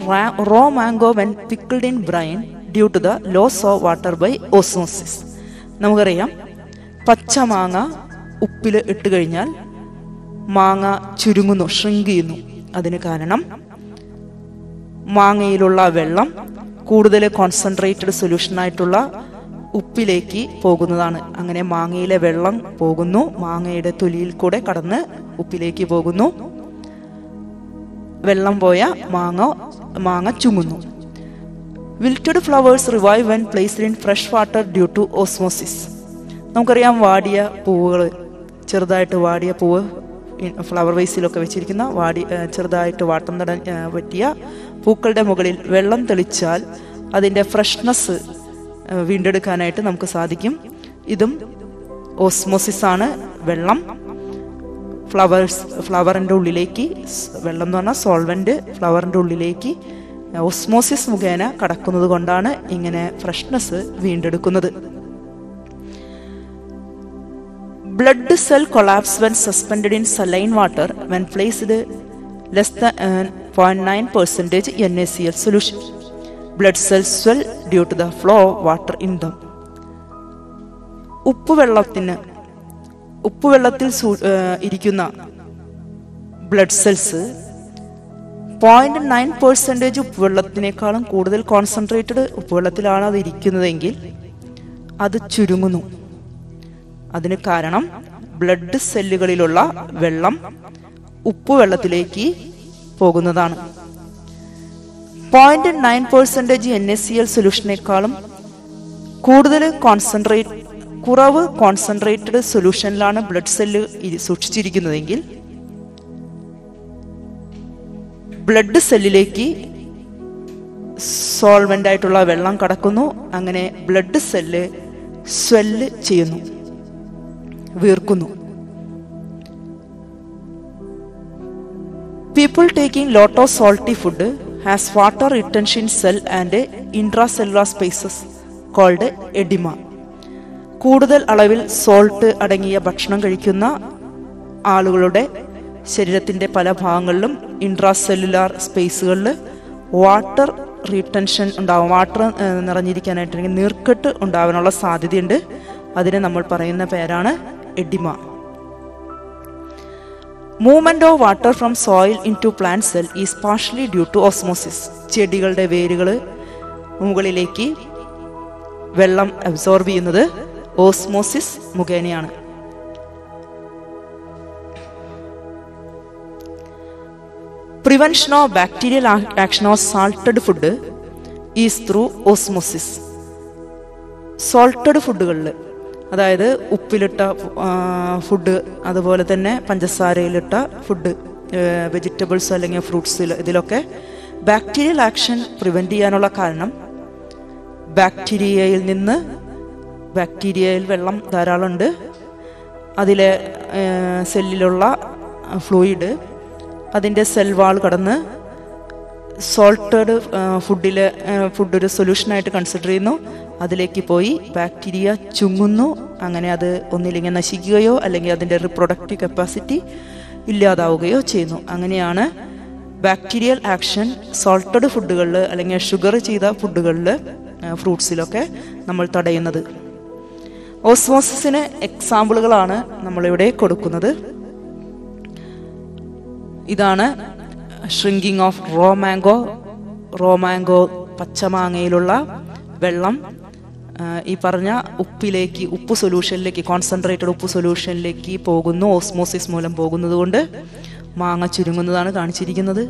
raw mango when pickled in brine due to the loss of water by osmosis. നമുക്കറിയാം പച്ച മാങ്ങ ഉപ്പിൽ ഇട്ട് കഴിഞ്ഞാൽ മാങ്ങ ചുരുങ്ങുന്നു ഷ്രിങ്ക് ചെയ്യുന്നു. അതിന് കാരണം മാങ്ങയിലുള്ള വെള്ളം കൂടുതൽ കോൺസെൻട്രേറ്റഡ് സൊല്യൂഷനായിട്ടുള്ള ഉപ്പിലേക്ക് പോകുന്നതാണ്. അങ്ങനെ മാങ്ങയിലെ വെള്ളം പോകുന്നു. മാങ്ങയുടെ തൊലിയിൽ കൂടെ കടന്ന് ഉപ്പിലേക്ക് പോകുന്നു. വെള്ളം പോയ മാങ്ങ മാങ്ങ ചുങ്ങുന്നു. Wilted flowers revive when placed in fresh water due to osmosis നമുക്കറിയാം വാടിയ പൂവുകൾ ചെറുതായിട്ട് വാടിയ പൂവ് ഫ്ലവർ വേസിലൊക്കെ വെച്ചിരിക്കുന്ന വാടി ചെറുതായിട്ട് വാട്ടം തട പറ്റിയ പൂക്കളുടെ മുകളിൽ വെള്ളം തെളിച്ചാൽ അതിന്റെ ഫ്രഷ്നെസ് വീണ്ടെടുക്കാനായിട്ട് നമുക്ക് സാധിക്കും. ഇതും ഓസ്മോസിസ് ആണ്. വെള്ളം ഫ്ലവേഴ്സ് ഫ്ലവറിന്റെ ഉള്ളിലേക്ക് വെള്ളം എന്ന് പറഞ്ഞാൽ സോൾവെന്റ് ഫ്ലവറിന്റെ ഉള്ളിലേക്ക് ഓസ്മോസിസ് മുഖേന കടക്കുന്നത് കൊണ്ടാണ് ഇങ്ങനെ freshness വീണ്ടെടുക്കുന്നത്. Blood cell collapse when suspend in saline water when placed less than point nine percentage N A C L solution blood cells swell due to the flow water in them ഉപ്പുവെള്ളത്തിന് ഉപ്പുവെള്ളത്തിൽ ഇരിക്കുന്ന blood cells point nine percentage ഉപ്പുവെള്ളത്തിനേക്കാളും കൂടുതൽ concentrated ഉപ്പുവെള്ളത്തിലാണ് അത് ഇരിക്കുന്നതെങ്കിൽ അത് ചുരുങ്ങുന്നു. അതിന് കാരണം blood സെല്ലുകളിലുള്ള വെള്ളം ഉപ്പുവെള്ളത്തിലേക്ക് പോകുന്നതാണ്. Point nine percentage N S C L സൊല്യൂഷനേക്കാളും കൂടുതൽ കോൺസെൻട്രേറ്റ് കുറവ് കോൺസെൻട്രേറ്റഡ് സൊല്യൂഷനിലാണ് ബ്ലഡ് സെല്ല് സൂക്ഷിച്ചിരിക്കുന്നതെങ്കിൽ ബ്ലഡ് സെല്ലിലേക്ക് സോൾവെന്റ് ആയിട്ടുള്ള വെള്ളം കടക്കുന്നു. അങ്ങനെ ബ്ലഡ് സെല്ല് സ്വെല്ല് ചെയ്യുന്നു. വീർക്കുന്നു. People taking lot of salty food has water retention cell and intracellular spaces called oedema കൂടുതൽ അളവിൽ സോൾട്ട് അടങ്ങിയ ഭക്ഷണം കഴിക്കുന്ന ആളുകളുടെ ശരീരത്തിന്റെ പല ഭാഗങ്ങളിലും ഇൻട്രാസെല്ലുലാർ സ്പേസുകളിൽ വാട്ടർ റീടെൻഷൻ ഉണ്ടാവും. വാട്ടർ നിറഞ്ഞിരിക്കാനായിട്ട് അല്ലെങ്കിൽ നീർക്കെട്ട് ഉണ്ടാവാനുള്ള സാധ്യതയുണ്ട്. അതിനെ നമ്മൾ പറയുന്ന പേരാണ് oedema movement of water from soil into plant cell is partially due to osmosis ചെടികളുടെ വേരുകൾ മുകളിലേക്ക് വെള്ളം അബ്സോർബ് ചെയ്യുന്നത് ഓസ്മോസിസ് മുഖേനയാണ്. Prevention of bacterial action of salted food is through osmosis salted ഫുഡുകളിൽ അതായത് ഉപ്പിലിട്ട ഫുഡ് അതുപോലെ തന്നെ പഞ്ചസാരയിലിട്ട ഫുഡ് വെജിറ്റബിൾസ് അല്ലെങ്കിൽ ഫ്രൂട്ട്സിൽ ഇതിലൊക്കെ ബാക്ടീരിയൽ ആക്ഷൻ പ്രിവെന്റ് ചെയ്യാനുള്ള കാരണം ബാക്ടീരിയയിൽ നിന്ന് ബാക്ടീരിയയിൽ വെള്ളം ധാരാളമുണ്ട്. അതിലെ സെല്ലിലുള്ള ഫ്ലൂയിഡ് അതിന്റെ സെൽ വാൾ കടന്ന് സോൾട്ടഡ് ഫുഡിലെ ഫുഡ് ഒരു സൊല്യൂഷനായിട്ട് കൺസിഡർ ചെയ്യുന്നു. അതിലേക്ക് പോയി ബാക്ടീരിയ ചുങ്ങുന്നു. അങ്ങനെ അത് ഒന്നില്ലെങ്കിൽ നശിക്കുകയോ അല്ലെങ്കിൽ അതിന്റെ റിപ്രൊഡക്റ്റീവ് കപ്പാസിറ്റി ഇല്ലാതാവുകയോ ചെയ്യുന്നു. അങ്ങനെയാണ് ബാക്ടീരിയൽ ആക്ഷൻ സോൾട്ടഡ് ഫുഡുകളിൽ അല്ലെങ്കിൽ ഷുഗർ ചെയ്ത ഫുഡുകളിൽ ഫ്രൂട്ട്സിലൊക്കെ നമ്മൾ തടയുന്നത്. ഓസ്മോസിന് എക്സാമ്പിളുകളാണ് നമ്മളിവിടെ കൊടുക്കുന്നത്. ഇതാണ് shrinking of raw mango raw mango പച്ചമാങ്ങയിലുള്ള വെള്ളം. ഈ പറഞ്ഞ ഉപ്പിലേക്ക് ഉപ്പ് സൊല്യൂഷനിലേക്ക് കോൺസെൻട്രേറ്റഡ് ഉപ്പ് സൊല്യൂഷനിലേക്ക് പോകുന്നു ഓസ്മോസിസ് മൂലം പോകുന്നത് കൊണ്ട് മാങ്ങ ചുരുങ്ങുന്നതാണ് കാണിച്ചിരിക്കുന്നത്.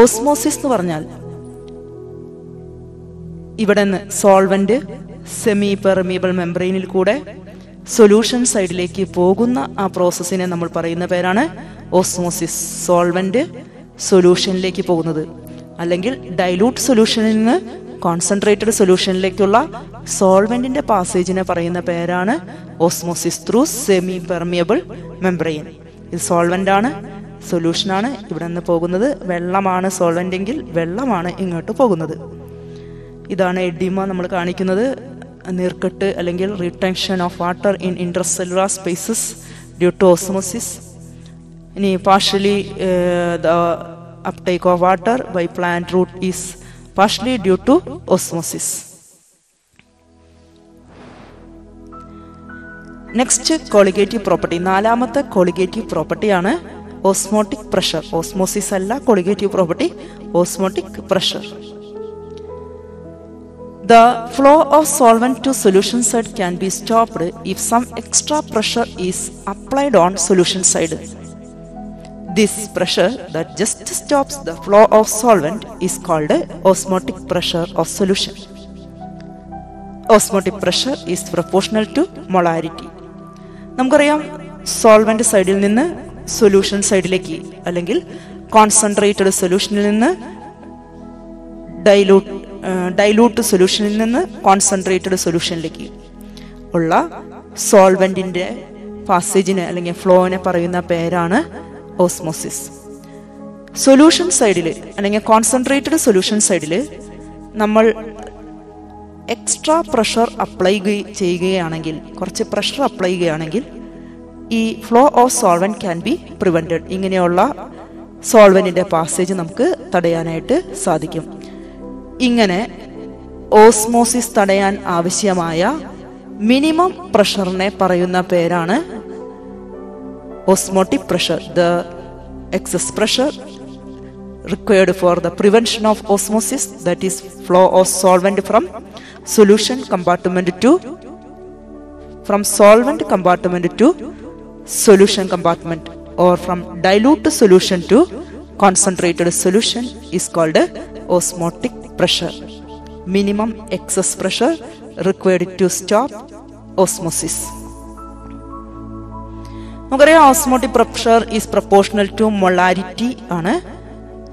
ഓസ്മോസിസ് എന്ന് പറഞ്ഞാൽ ഇവിടെ നിന്ന് സോൾവെന്റ് സെമി പെർമീബിൾ മെംബ്രെയിനിൽ കൂടെ സൊല്യൂഷൻ സൈഡിലേക്ക് പോകുന്ന ആ പ്രോസസ്സിനെ നമ്മൾ പറയുന്ന പേരാണ് ഓസ്മോസിസ് സോൾവെന്റ് സൊല്യൂഷനിലേക്ക് പോകുന്നത്. അല്ലെങ്കിൽ ഡൈലൂട്ട് സൊല്യൂഷനിൽ നിന്ന് കോൺസെൻട്രേറ്റഡ് സൊല്യൂഷനിലേക്കുള്ള സോൾവെന്റിന്റെ പാസേജിനെ പറയുന്ന പേരാണ് osmosis through semi permeable membrane. ഇത് സോൾവെന്റ് ആണ് സൊല്യൂഷനാണ്. ഇവിടെ നിന്ന് പോകുന്നത് വെള്ളമാണ് സോൾവെന്റ് എങ്കിൽ വെള്ളമാണ് ഇങ്ങോട്ട് പോകുന്നത്. ഇതാണ് എഡിമ നമ്മൾ കാണിക്കുന്നത്. നീർക്കെട്ട് അല്ലെങ്കിൽ retention of water in intracellular spaces due to osmosis ഇനി partially the uptake of water by plant root is partially due to osmosis. Next colligative property നാലാമത്തെ കോളിഗേറ്റീവ് പ്രോപ്പർട്ടിയാണ് ഓസ്മോട്ടിക് പ്രഷർ ഓസ്മോസിസ് അല്ല colligative property osmotic pressure the flow of solvent to solution side can be stopped if some extra pressure is applied on solution side. This pressure that just stops the flow of solvent is called osmotic pressure of solution. Osmotic pressure is proportional to molarity. നമുക്കറിയാം solvent സൈഡിൽ നിന്ന് solution സൈഡിലേക്ക് അല്ലെങ്കിൽ concentrated സൊല്യൂഷനിൽ നിന്ന് dilute dilute സൊല്യൂഷനിൽ നിന്ന് concentrated സൊല്യൂഷനിലേക്ക് ഉള്ള സോൾവെന്റിന്റെ പാസേജിന് അല്ലെങ്കിൽ ഫ്ലോവിനെ പറയുന്ന പേരാണ് ഓസ്മോസിസ്. സൊല്യൂഷൻ സൈഡിൽ അല്ലെങ്കിൽ കോൺസെൻട്രേറ്റഡ് സൊല്യൂഷൻ സൈഡിൽ നമ്മൾ എക്സ്ട്രാ പ്രഷർ അപ്ലൈ ചെയ്യുകയാണെങ്കിൽ കുറച്ച് പ്രഷർ അപ്ലൈ ചെയ്യുകയാണെങ്കിൽ ഈ flow of solvent can be prevented ഇങ്ങനെയുള്ള സോൾവനിന്റെ പാസേജ് നമുക്ക് തടയാനായിട്ട് സാധിക്കും. ഇങ്ങനെ ഓസ്മോസിസ് തടയാൻ ആവശ്യമായ മിനിമം പ്രഷറിനെ പറയുന്ന പേരാണ് osmotic pressure the excess pressure required for the prevention of osmosis that is flow of solvent from solution compartment to from solvent compartment to solution compartment or from dilute solution to concentrated solution is called osmotic pressure. Minimum excess pressure required to stop osmosis നമുക്കറിയാം osmotic pressure is proportional to molarity ആണ്.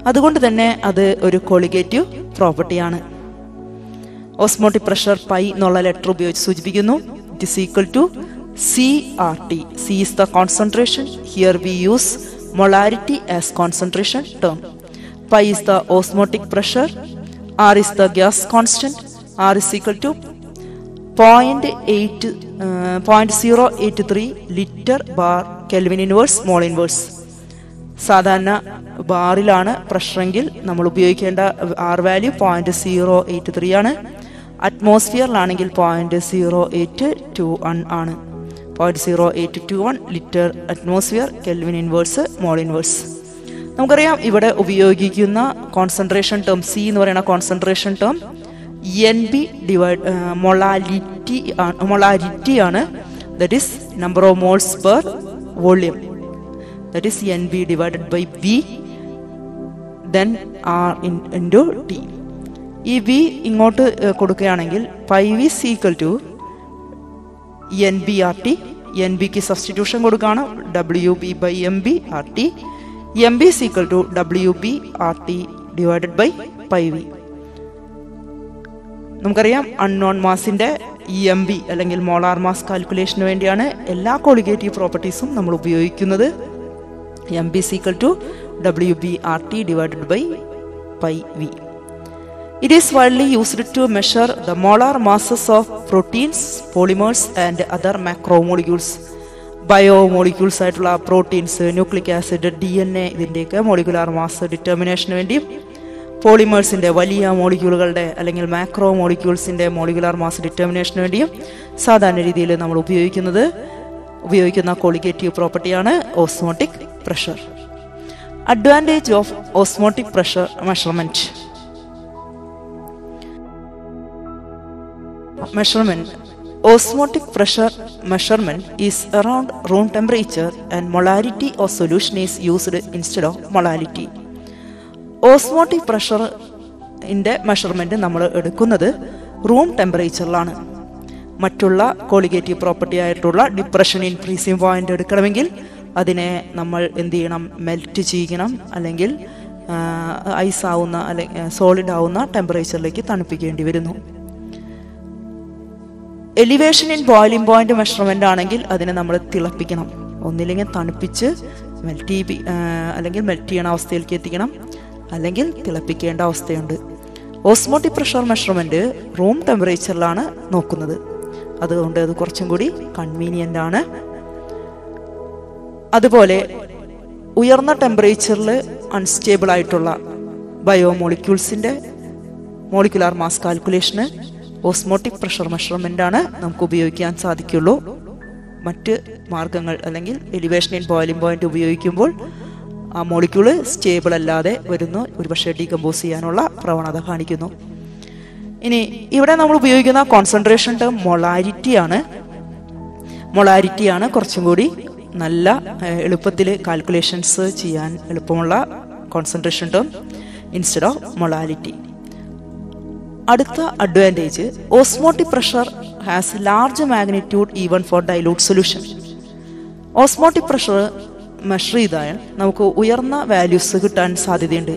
അതുകൊണ്ട് തന്നെ അത് ഒരു colligative property ആണ്. Osmotic pressure pi എന്നുള്ള letter ഉപയോഗിച്ച് സൂചിപ്പിക്കുന്നു. It is equal to C R T C is the concentration here we use molarity as concentration term pi is the osmotic pressure R is the gas constant R is equal to point eight point zero eight three litre bar kelvin inverse mole inverse സാധാരണ ബാറിലാണ് പ്രഷറെങ്കിൽ നമ്മൾ ഉപയോഗിക്കേണ്ട R value point zero eight three ആണ്. അറ്റ്മോസ്ഫിയറിലാണെങ്കിൽ point zero eight two one ആണ്. Point zero eight two one litre atmosphere kelvin inverse mole inverse നമുക്കറിയാം ഇവിടെ ഉപയോഗിക്കുന്ന concentration term C എന്ന് പറയുന്ന concentration term N B divide molality molality ആണ്. That is number of moles per volume that is N B divided by V then R in into T ഈ V ഇങ്ങോട്ട് കൊടുക്കുകയാണെങ്കിൽ pi V is equal to N B R T N ബിക്ക് substitution കൊടുക്കുകയാണ്. W B by M B R T M B is equal to W B R T divided by pi V നമുക്കറിയാം unknown മാസിന്റെ ഇ M B അല്ലെങ്കിൽ molar mass കാൽക്കുലേഷന് വേണ്ടിയാണ് എല്ലാ colligative പ്രോപ്പർട്ടീസും നമ്മൾ ഉപയോഗിക്കുന്നത്. M B is equal to W B R T divided by pi V it is widely used to measure the molar masses of proteins polymers and other macromolecules biomolecules ആയിട്ടുള്ള proteins nucleic acid D N A ഇതിന്റെയൊക്കെ molecular mass ഡിറ്റർമിനേഷന് വേണ്ടിയും പോളിമേഴ്സിന്റെ വലിയ മോളിക്യൂളുകളുടെ അല്ലെങ്കിൽ മാക്രോ മോളിക്യൂൾസിന്റെ മോളിക്കുലാർ മാസ് ഡിറ്റർമിനേഷന് വേണ്ടിയും സാധാരണ രീതിയിൽ നമ്മൾ ഉപയോഗിക്കുന്നത് ഉപയോഗിക്കുന്ന കോളിഗേറ്റീവ് പ്രോപ്പർട്ടിയാണ് osmotic pressure. Advantage of osmotic pressure measurement measurement. Osmotic pressure measurement is around room temperature and molarity of solution is used instead of molality osmotic പ്രഷറിന്റെ measurement നമ്മൾ എടുക്കുന്നത് റൂം ടെമ്പറേച്ചറിലാണ് മറ്റുള്ള കോളിഗേറ്റീവ് പ്രോപ്പർട്ടി ആയിട്ടുള്ള ഡിപ്രഷൻ ഇൻക്രീസിംഗ് പോയിന്റ് എടുക്കണമെങ്കിൽ അതിനെ നമ്മൾ എന്ത് ചെയ്യണം? മെൽറ്റ് ചെയ്യണം. അല്ലെങ്കിൽ ഐസ് ആവുന്ന അല്ലെങ്കിൽ സോളിഡ് ആവുന്ന ടെമ്പറേച്ചറിലേക്ക് തണുപ്പിക്കേണ്ടി വരുന്നു. Elevation in boiling point measurement ആണെങ്കിൽ അതിനെ നമ്മൾ തിളപ്പിക്കണം. ഒന്നില്ലെങ്കിൽ തണുപ്പിച്ച് മെൽറ്റ് അല്ലെങ്കിൽ മെൽറ്റ് ചെയ്യണ അവസ്ഥയിലേക്ക് എത്തിക്കണം. അല്ലെങ്കിൽ തിളപ്പിക്കേണ്ട അവസ്ഥയുണ്ട്. ഓസ്മോട്ടിക് പ്രഷർ മെഷർമെന്റ് റൂം ടെമ്പറേച്ചറിലാണ് നോക്കുന്നത്. അതുകൊണ്ട് അത് കുറച്ചും കൂടി കൺവീനിയന്റ് ആണ്. അതുപോലെ ഉയർന്ന ടെമ്പറേച്ചറിൽ അൺസ്റ്റേബിൾ ആയിട്ടുള്ള ബയോമോളിക്യൂൾസിന്റെ മോളിക്കുലാർ മാസ് കാൽക്കുലേഷന് ഓസ്മോട്ടിക് പ്രഷർ മെഷർമെന്റ് ആണ് നമുക്ക് ഉപയോഗിക്കാൻ സാധിക്കുള്ളൂ. മറ്റ് മാർഗങ്ങൾ അല്ലെങ്കിൽ എലിവേഷൻ ഇൻ ബോയിലിംഗ് പോയിന്റ് ഉപയോഗിക്കുമ്പോൾ ആ മോളിക്യൂൾ സ്റ്റേബിൾ അല്ലാതെ വരുന്നു. ഒരുപക്ഷെ ഡീകമ്പോസ് ചെയ്യാനുള്ള പ്രവണത കാണിക്കുന്നു. ഇനി ഇവിടെ നമ്മൾ ഉപയോഗിക്കുന്ന കോൺസെൻട്രേഷൻ ടേം മൊളാരിറ്റിയാണ് മൊളാരിറ്റിയാണ് കുറച്ചും കൂടി നല്ല എളുപ്പത്തിൽ കാൽക്കുലേഷൻസ് ചെയ്യാൻ എളുപ്പമുള്ള concentration term instead of molality അടുത്ത advantage osmotic pressure has large magnitude even for dilute solution osmotic pressure measure നമുക്ക് ഉയർന്ന വാല്യൂസ് കിട്ടാൻ സാധ്യതയുണ്ട്.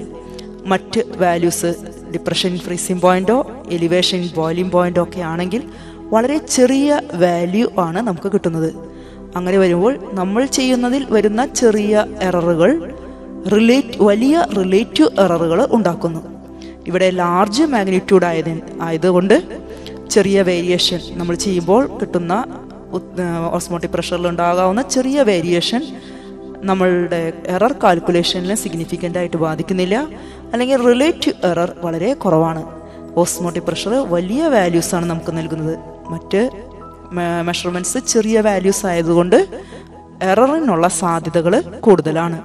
മറ്റ് വാല്യൂസ് ഡിപ്രഷൻ ഫ്രീസിംഗ് പോയിന്റോ എലിവേഷൻ ബോയിലിംഗ് പോയിന്റോ ഒക്കെ ആണെങ്കിൽ വളരെ ചെറിയ വാല്യൂ ആണ് നമുക്ക് കിട്ടുന്നത്. അങ്ങനെ വരുമ്പോൾ നമ്മൾ ചെയ്യുന്നതിൽ വരുന്ന ചെറിയ എററുകൾ റിലേറ്റ് വലിയ റിലേറ്റീവ് എററുകൾ ഉണ്ടാക്കുന്നു. ഇവിടെ ലാർജ് മാഗ്നിറ്റ്യൂഡ് ആയത് ആയതുകൊണ്ട് ചെറിയ വേരിയേഷൻ നമ്മൾ ചെയ്യുമ്പോൾ കിട്ടുന്ന ഓസ്മോട്ടിക് പ്രഷറിൽ ഉണ്ടാകാവുന്ന ചെറിയ വേരിയേഷൻ നമ്മളുടെ എറർ കാൽക്കുലേഷനിൽ സിഗ്നിഫിക്കന്റ് ആയിട്ട് ബാധിക്കുന്നില്ല. അല്ലെങ്കിൽ റിലേറ്റീവ് എറർ വളരെ കുറവാണ്. ഓസ്മോട്ടിക് പ്രഷർ വലിയ വാല്യൂസ് ആണ് നമുക്ക് നൽകുന്നത്. മറ്റ് മെഷർമെന്റ്സ് ചെറിയ വാല്യൂസ് ആയതുകൊണ്ട് എററിനുള്ള സാധ്യതകൾ കൂടുതലാണ്.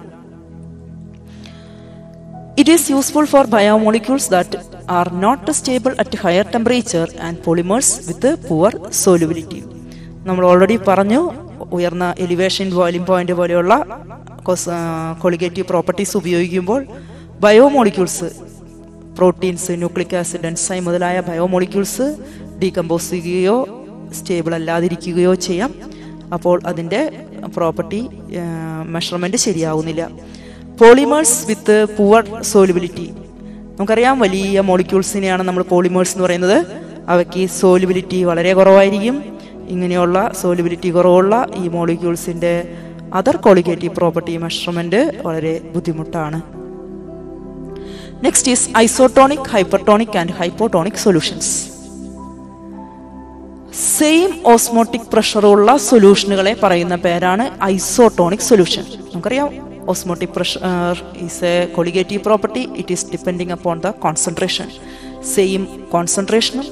It is useful for biomolecules that are not stable at higher temperature and polymers with poor solubility. നമ്മൾ ഓൾറെഡി പറഞ്ഞു ഉയർന്ന എലിവേഷൻ ബോയിലിംഗ് പോയിന്റ് പോലെയുള്ള കൊളിഗേറ്റീവ് പ്രോപ്പർട്ടീസ് ഉപയോഗിക്കുമ്പോൾ biomolecules proteins nucleic acid enzyme മുതലായ ബയോമോളിക്യൂൾസ് ഡീകമ്പോസ് ചെയ്യുകയോ സ്റ്റേബിൾ അല്ലാതിരിക്കുകയോ ചെയ്യാം. അപ്പോൾ അതിന്റെ പ്രോപ്പർട്ടി മെഷർമെന്റ് ശരിയാവുന്നില്ല. പോളിമേഴ്സ് വിത്ത് പുവർ സോലിബിലിറ്റി നമുക്കറിയാം വലിയ മോളിക്യൂൾസിനെയാണ് നമ്മൾ പോളിമേഴ്സ് എന്ന് പറയുന്നത്. അവയ്ക്ക് സോലിബിലിറ്റി വളരെ കുറവായിരിക്കും. ഇങ്ങനെയുള്ള സോലിബിലിറ്റി കുറവുള്ള ഈ മോളിക്യൂൾസിന്റെ അതർ കോളിഗേറ്റീവ് പ്രോപ്പർട്ടി മെഷർമെന്റ് വളരെ ബുദ്ധിമുട്ടാണ്. Next is isotonic hypertonic and hypotonic solutions same osmotic പ്രഷറുള്ള സൊല്യൂഷനുകളെ പറയുന്ന പേരാണ് ഐസോട്ടോണിക് സൊല്യൂഷൻ നമുക്കറിയാം osmotic pressure is a colligative property it is depending upon the concentration same കോൺസെൻട്രേഷനും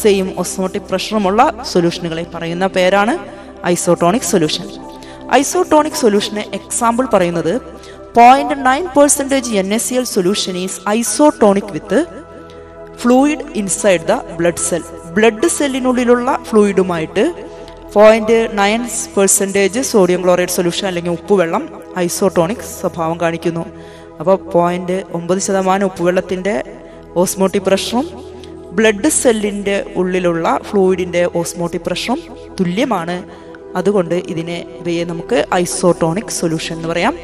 same osmotic പ്രഷറുമുള്ള സൊല്യൂഷനുകളെ പറയുന്ന പേരാണ് ഐസോട്ടോണിക് സൊല്യൂഷൻ. ഐസോട്ടോണിക് സൊല്യൂഷന് എക്സാമ്പിൾ പറയുന്നത് point nine percentage N S C L solution is isotonic with fluid inside the blood cell blood സെല്ലിനുള്ളിലുള്ള ഫ്ലൂയിഡുമായിട്ട് point nine percentage sodium chloride solution അല്ലെങ്കിൽ ഉപ്പുവെള്ളം isotonic സ്വഭാവം കാണിക്കുന്നു. അപ്പോൾ പോയിന്റ് ഒമ്പത് ശതമാനം ഉപ്പുവെള്ളത്തിന്റെ ഓസ്മോട്ടിക് പ്രഷറും ബ്ലഡ് സെല്ലിന്റെ ഉള്ളിലുള്ള ഫ്ലൂയിഡിന്റെ ഓസ്മോട്ടിക് പ്രഷറും തുല്യമാണ്. അതുകൊണ്ട് ഇതിനെ ഇവയെ നമുക്ക് ഐസോട്ടോണിക് സൊല്യൂഷൻ എന്ന് പറയാം.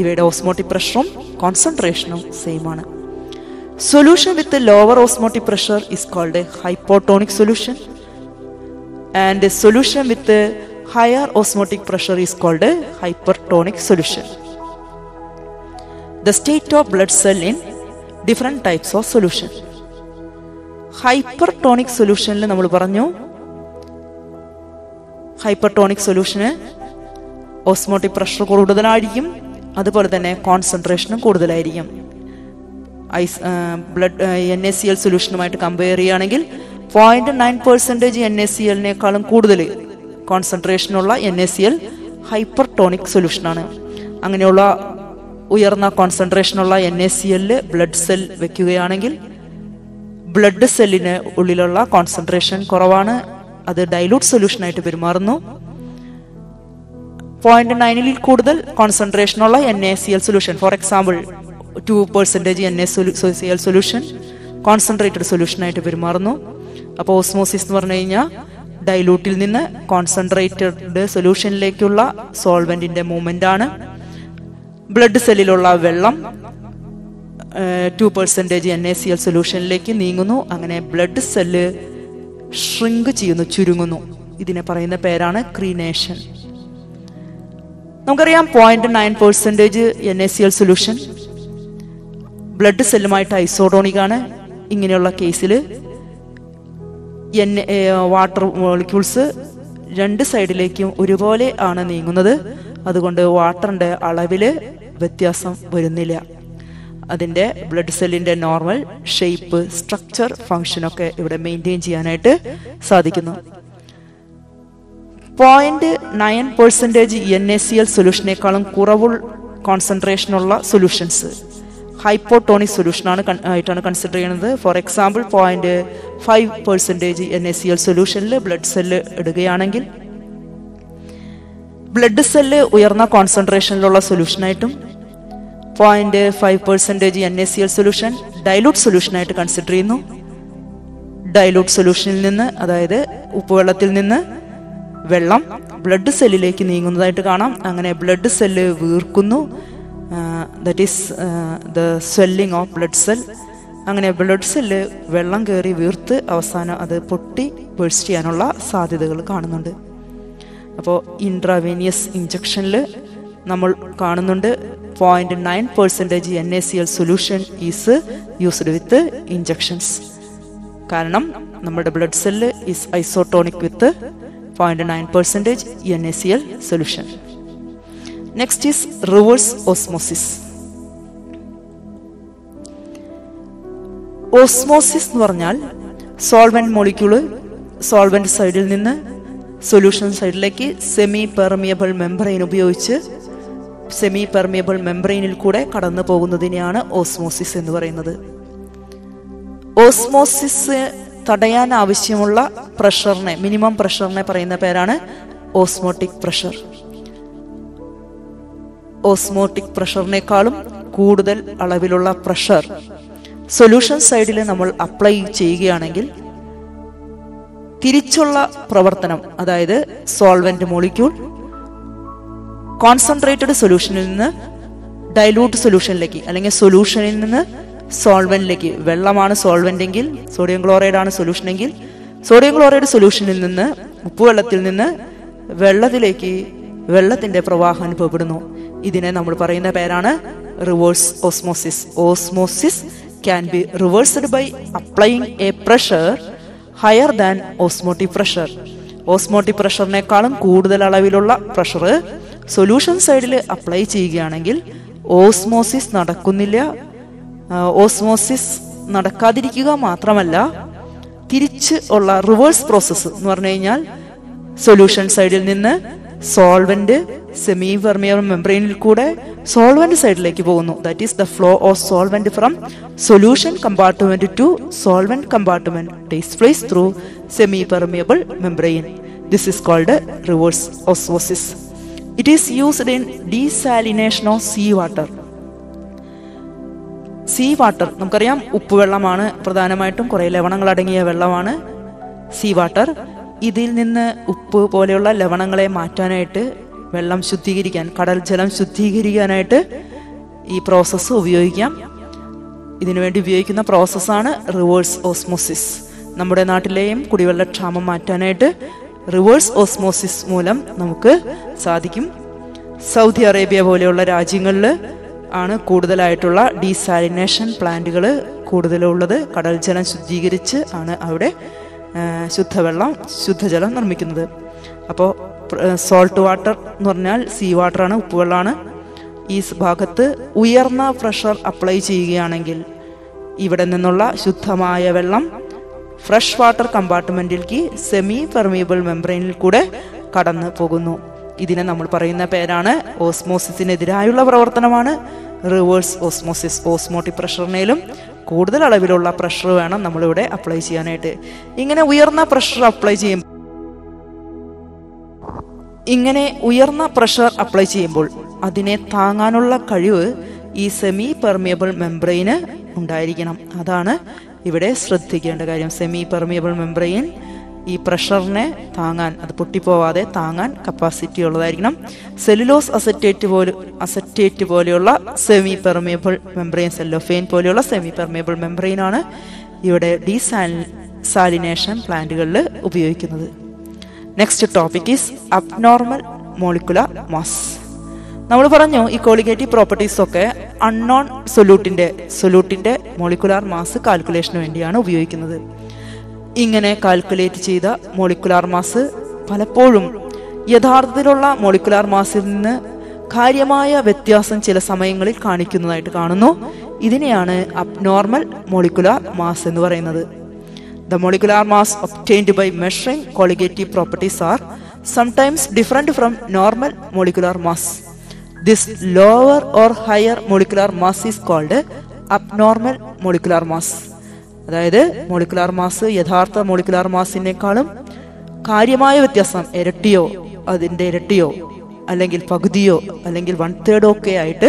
ഇവയുടെ ഓസ്മോട്ടിക് പ്രഷറും കോൺസെൻട്രേഷനും സെയിം ആണ്. Solution with lower osmotic pressure is called hypotonic solution and solution with higher osmotic pressure is called is solution the state of blood cell in different types of different types tonic. സൊല്യൂഷനിൽ നമ്മൾ പറഞ്ഞു hyper tonic സൊല്യൂഷന് osmotic pressure കൂടുതലായിരിക്കും അതുപോലെ തന്നെ കോൺസെൻട്രേഷനും കൂടുതലായിരിക്കും ice blood N S C L സൊല്യൂഷനുമായിട്ട് compare ചെയ്യുകയാണെങ്കിൽ point nine percentage N S C എല്ലിനേക്കാളും കൂടുതൽ കോൺസെൻട്രേഷനുള്ള N S C L hyper tonic സൊല്യൂഷനാണ് അങ്ങനെയുള്ള ഉയർന്ന കോൺസെൻട്രേഷനുള്ള എൻ എസ് സി എല്ലിൽ ബ്ലഡ് സെൽ വെക്കുകയാണെങ്കിൽ ബ്ലഡ് സെല്ലിന് ഉള്ളിലുള്ള കോൺസെൻട്രേഷൻ കുറവാണ്. അത് ഡൈലൂട്ട് സൊല്യൂഷനായിട്ട് പെരുമാറുന്നു. പോയിന്റ് നയനിൽ കൂടുതൽ കോൺസെൻട്രേഷനുള്ള N A C L solution for example two percentage N A C L solution concentrated സൊല്യൂഷനായിട്ട് പെരുമാറുന്നു. അപ്പോൾ ഓസ്മോസിസ് എന്ന് പറഞ്ഞു കഴിഞ്ഞാൽ ഡൈലൂട്ടിൽ നിന്ന് കോൺസെൻട്രേറ്റഡ് സൊല്യൂഷനിലേക്കുള്ള സോൾവെന്റിന്റെ മൂവ്മെന്റ് ആണ്. ബ്ലഡ് സെല്ലിലുള്ള വെള്ളം two percentage N A C L സൊല്യൂഷനിലേക്ക് നീങ്ങുന്നു. അങ്ങനെ ബ്ലഡ് സെല്ല് ഷ്രിങ്ക് ചെയ്യുന്നു ചുരുങ്ങുന്നു. ഇതിനെ പറയുന്ന പേരാണ് ക്രീനേഷൻ നമുക്കറിയാം point nine percentage N A C L solution blood സെല്ലുമായിട്ട് isotonic ആണ്. ഇങ്ങനെയുള്ള കേസിൽ എൻ വാട്ടർ മോളിക്യൂൾസ് രണ്ട് സൈഡിലേക്കും ഒരുപോലെ ആണ് നീങ്ങുന്നത്. അതുകൊണ്ട് വാട്ടറിന്റെ അളവിൽ വ്യത്യാസം വരുന്നില്ല. അതിന്റെ ബ്ലഡ് സെല്ലിന്റെ നോർമൽ ഷേപ്പ് സ്ട്രക്ചർ ഫങ്ഷനൊക്കെ ഇവിടെ മെയിന്റെയിൻ ചെയ്യാനായിട്ട് സാധിക്കുന്നു. Point nine percentage N A C L സൊല്യൂഷനേക്കാളും കുറവ് കോൺസെൻട്രേഷനുള്ള സൊല്യൂഷൻസ് ഹൈപ്പോട്ടോണിക് സൊല്യൂഷനാണ് ആയിട്ടാണ് കൺസിഡർ ചെയ്യുന്നത്. For example point five percentage N A C L സൊല്യൂഷനിൽ ബ്ലഡ് സെല്ല് ഇടുകയാണെങ്കിൽ ബ്ലഡ് സെല്ല് ഉയർന്ന കോൺസെൻട്രേഷനിലുള്ള സൊല്യൂഷനായിട്ടും point five percentage N A C L solution dilute സൊല്യൂഷനായിട്ട് consider ചെയ്യുന്നു. ഡൈലൂട്ട് സൊല്യൂഷനിൽ നിന്ന് അതായത് ഉപ്പുവെള്ളത്തിൽ നിന്ന് വെള്ളം ബ്ലഡ് സെല്ലിലേക്ക് നീങ്ങുന്നതായിട്ട് കാണാം. അങ്ങനെ blood cell വീർക്കുന്നു. That is the swelling of blood cell അങ്ങനെ ബ്ലഡ് സെല്ല് വെള്ളം കയറി വീർത്ത് അവസാനം അത് പൊട്ടി ബേഴ്സ്റ്റ് ചെയ്യാനുള്ള സാധ്യതകൾ കാണുന്നുണ്ട്. അപ്പോൾ ഇൻട്രാവേനിയസ് ഇഞ്ചക്ഷനിൽ നമ്മൾ കാണുന്നുണ്ട്. Point nine percentage N A C L solution is used with injections കാരണം നമ്മുടെ blood cell is isotonic with point nine percentage N A C L solution next is reverse osmosis osmosis എന്ന് പറഞ്ഞാൽ സോൾവെന്റ് മോളിക്യൂൾ സോൾവെന്റ് സൈഡിൽ നിന്ന് solution സൈഡിലേക്ക് semi permeable membrane ഉപയോഗിച്ച് semi permeable മെംബ്രെയിനിൽ കൂടെ കടന്നു പോകുന്നതിനെയാണ് ഓസ്മോസിസ് എന്ന് പറയുന്നത്. ഓസ്മോസിസ് തടയാൻ ആവശ്യമുള്ള പ്രഷറിനെ മിനിമം പ്രഷറിനെ പറയുന്ന പേരാണ് ഓസ്മോട്ടിക് പ്രഷർ ഓസ്മോട്ടിക് പ്രഷറിനേക്കാളും കൂടുതൽ അളവിലുള്ള പ്രഷർ സൊല്യൂഷൻ സൈഡിൽ നമ്മൾ അപ്ലൈ ചെയ്യുകയാണെങ്കിൽ തിരിച്ചുള്ള പ്രവർത്തനം അതായത് സോൾവെന്റ് മോളിക്യൂൾ കോൺസെൻട്രേറ്റഡ് സൊല്യൂഷനിൽ നിന്ന് ഡൈലൂട്ട് സൊല്യൂഷനിലേക്ക് അല്ലെങ്കിൽ സൊല്യൂഷനിൽ നിന്ന് സോൾവെന്റിലേക്ക് വെള്ളമാണ് സോൾവെന്റ് എങ്കിൽ സോഡിയം ക്ലോറൈഡ് ആണ് സൊല്യൂഷൻ എങ്കിൽ സോഡിയം ക്ലോറൈഡ് സൊല്യൂഷനിൽ നിന്ന് ഉപ്പുവെള്ളത്തിൽ നിന്ന് വെള്ളത്തിലേക്ക് വെള്ളത്തിന്റെ പ്രവാഹം അനുഭവപ്പെടുന്നു. ഇതിനെ നമ്മൾ പറയുന്ന പേരാണ് reverse osmosis osmosis can be reversed by applying a pressure higher than osmotic pressure osmotic പ്രഷറിനേക്കാളും കൂടുതൽ അളവിലുള്ള പ്രഷർ സൊല്യൂഷൻ സൈഡിൽ അപ്ലൈ ചെയ്യുകയാണെങ്കിൽ ഓസ്മോസിസ് നടക്കുന്നില്ല. ഓസ്മോസിസ് നടക്കാതിരിക്കുക മാത്രമല്ല തിരിച്ച് ഉള്ള റിവേഴ്സ് പ്രോസസ്സ് എന്ന് പറഞ്ഞു കഴിഞ്ഞാൽ സൊല്യൂഷൻ സൈഡിൽ നിന്ന് സോൾവെന്റ് സെമി വെർമിയർ മെംബ്രെയിനിൽ കൂടെ സോൾവെന്റ് സൈഡിലേക്ക് പോകുന്നു. That is the flow of solvent from solution compartment to solvent compartment takes through semi permeable membrane this is called reverse osmosis it is used in desalination of sea water sea water നമുക്കറിയാം ഉപ്പുവെള്ളമാണ് പ്രധാനമായിട്ടും കുറേ ലവണങ്ങൾ അടങ്ങിയ വെള്ളമാണ് sea water ഇതിൽ നിന്ന് ഉപ്പ് പോലെയുള്ള ലവണങ്ങളെ മാറ്റാനായിട്ട് വെള്ളം ശുദ്ധീകരിക്കാൻ കടൽ ജലം ശുദ്ധീകരിക്കാനായിട്ട് ഈ പ്രോസസ്സ് ഉപയോഗിക്കാം. ഇതിനുവേണ്ടി ഉപയോഗിക്കുന്ന പ്രോസസ്സാണ് റിവേഴ്സ് ഓസ്മോസിസ് നമ്മുടെ നാട്ടിലെയും കുടിവെള്ളക്ഷാമം മാറ്റാനായിട്ട് റിവേഴ്സ് ഓസ്മോസിസ് മൂലം നമുക്ക് സാധിക്കും. സൗദി അറേബ്യ പോലെയുള്ള രാജ്യങ്ങളിൽ ആണ് കൂടുതലായിട്ടുള്ള ഡീസാലിനേഷൻ പ്ലാന്റുകൾ കൂടുതലുള്ളത്. കടൽ ജലം ശുദ്ധീകരിച്ച് ആണ് അവിടെ ശുദ്ധവെള്ളം ശുദ്ധജലം നിർമ്മിക്കുന്നത്. അപ്പോൾ സോൾട്ട് വാട്ടർ എന്ന് പറഞ്ഞാൽ സീ വാട്ടറാണ് ഉപ്പുവെള്ളമാണ്. ഈ ഭാഗത്ത് ഉയർന്ന പ്രഷർ അപ്ലൈ ചെയ്യുകയാണെങ്കിൽ ഇവിടെ നിന്നുള്ള ശുദ്ധമായ വെള്ളം ഫ്രഷ് വാട്ടർ കമ്പാർട്ട്മെന്റിലേക്ക് സെമി പെർമിയബിൾ മെംബ്രെയിനിൽ കൂടെ കടന്നു പോകുന്നു. ഇതിനെ നമ്മൾ പറയുന്ന പേരാണ് ഓസ്മോസിസിനെതിരായുള്ള പ്രവർത്തനമാണ്. റിവേഴ്സ് ഓസ്മോസിസ് ഓസ്മോട്ടിക് പ്രഷറിനേലും കൂടുതൽ അളവിലുള്ള പ്രഷർ വേണം നമ്മളിവിടെ അപ്ലൈ ചെയ്യാനായിട്ട്. ഇങ്ങനെ ഉയർന്ന പ്രഷർ അപ്ലൈ ചെയ്യും ഇങ്ങനെ ഉയർന്ന പ്രഷർ അപ്ലൈ ചെയ്യുമ്പോൾ അതിനെ താങ്ങാനുള്ള കഴിവ് ഈ സെമി പെർമിയബിൾ മെംബ്രെയിന് ഉണ്ടായിരിക്കണം. അതാണ് ഇവിടെ ശ്രദ്ധിക്കേണ്ട കാര്യം സെമി പെർമിയബിൾ മെംബ്രെയിൻ ഈ പ്രഷറിനെ താങ്ങാൻ അത് പൊട്ടിപ്പോവാതെ താങ്ങാൻ കപ്പാസിറ്റി ഉള്ളതായിരിക്കണം. സെല്ലുലോസ് അസറ്റേറ്റ് പോലെ അസറ്റേറ്റ് പോലെയുള്ള സെമി പെർമിയബിൾ മെംബ്രെയിൻ സെല്ലോഫെയിൻ പോലെയുള്ള സെമി പെർമിയബിൾ മെംബ്രെയിൻ ആണ് ഇവിടെ ഡീസാൽ സാലിനേഷൻ പ്ലാന്റുകളിൽ ഉപയോഗിക്കുന്നത്. Next topic is abnormal molecular mass നമ്മൾ പറഞ്ഞു ഈ കോളിഗേറ്റീവ് പ്രോപ്പർട്ടീസ് ഒക്കെ അൺനോൺ സൊല്യൂട്ടിന്റെ സൊല്യൂട്ടിന്റെ മോളിക്കുലാർ മാസ് കാൽക്കുലേഷന് വേണ്ടിയാണ് ഉപയോഗിക്കുന്നത്. ഇങ്ങനെ കാൽക്കുലേറ്റ് ചെയ്ത മോളിക്കുലാർ മാസ് പലപ്പോഴും യഥാർത്ഥത്തിലുള്ള മോളിക്കുലാർ മാസിൽ നിന്ന് കാര്യമായ വ്യത്യാസം ചില സമയങ്ങളിൽ കാണിക്കുന്നതായിട്ട് കാണുന്നു. ഇതിനെയാണ് അബ്നോർമൽ മോളിക്കുലാർ മാസ് എന്ന് പറയുന്നത്. The molecular mass obtained by measuring colligative properties are sums different from normal molecular mass. This lower or higher molecular mass is called abnormal molecular mass. അതായത് മോളിക്കുലാർ മാസ് യഥാർത്ഥ molecular മാസിനേക്കാളും കാര്യമായ വ്യത്യാസം ഇരട്ടിയോ അതിന്റെ ഇരട്ടിയോ അല്ലെങ്കിൽ പകുതിയോ അല്ലെങ്കിൽ വൺ തേർഡോ ഒക്കെ ആയിട്ട്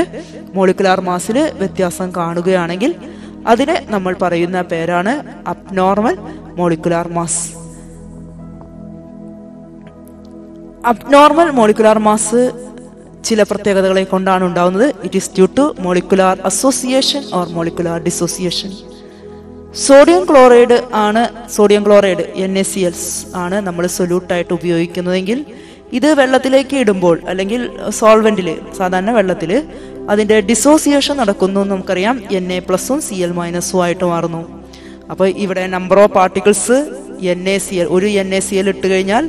മോളിക്കുലാർ മാസിൽ വ്യത്യാസം കാണുകയാണെങ്കിൽ അതിനെ നമ്മൾ പറയുന്ന പേരാണ് abnormal molecular mass abnormal molecular mass ചില പ്രത്യേകതകളെ കൊണ്ടാണ് ഉണ്ടാവുന്നത്. It is due to molecular association or molecular dissociation sodium chloride ആണ് sodium chloride N A C Ls ആണ് നമ്മൾ സൊല്യൂട്ടായിട്ട് ഉപയോഗിക്കുന്നതെങ്കിൽ ഇത് വെള്ളത്തിലേക്ക് ഇടുമ്പോൾ അല്ലെങ്കിൽ സോൾവെന്റിൽ സാധാരണ വെള്ളത്തിൽ അതിന്റെ ഡിസോസിയേഷൻ നടക്കുന്നു എന്ന് നമുക്കറിയാം. എൻ എ പ്ലസും സി എൽ മൈനസും ആയിട്ട് മാറുന്നു. അപ്പോൾ ഇവിടെ number of particles N A C L ഒരു എൻ എ സി എൽ ഇട്ട് കഴിഞ്ഞാൽ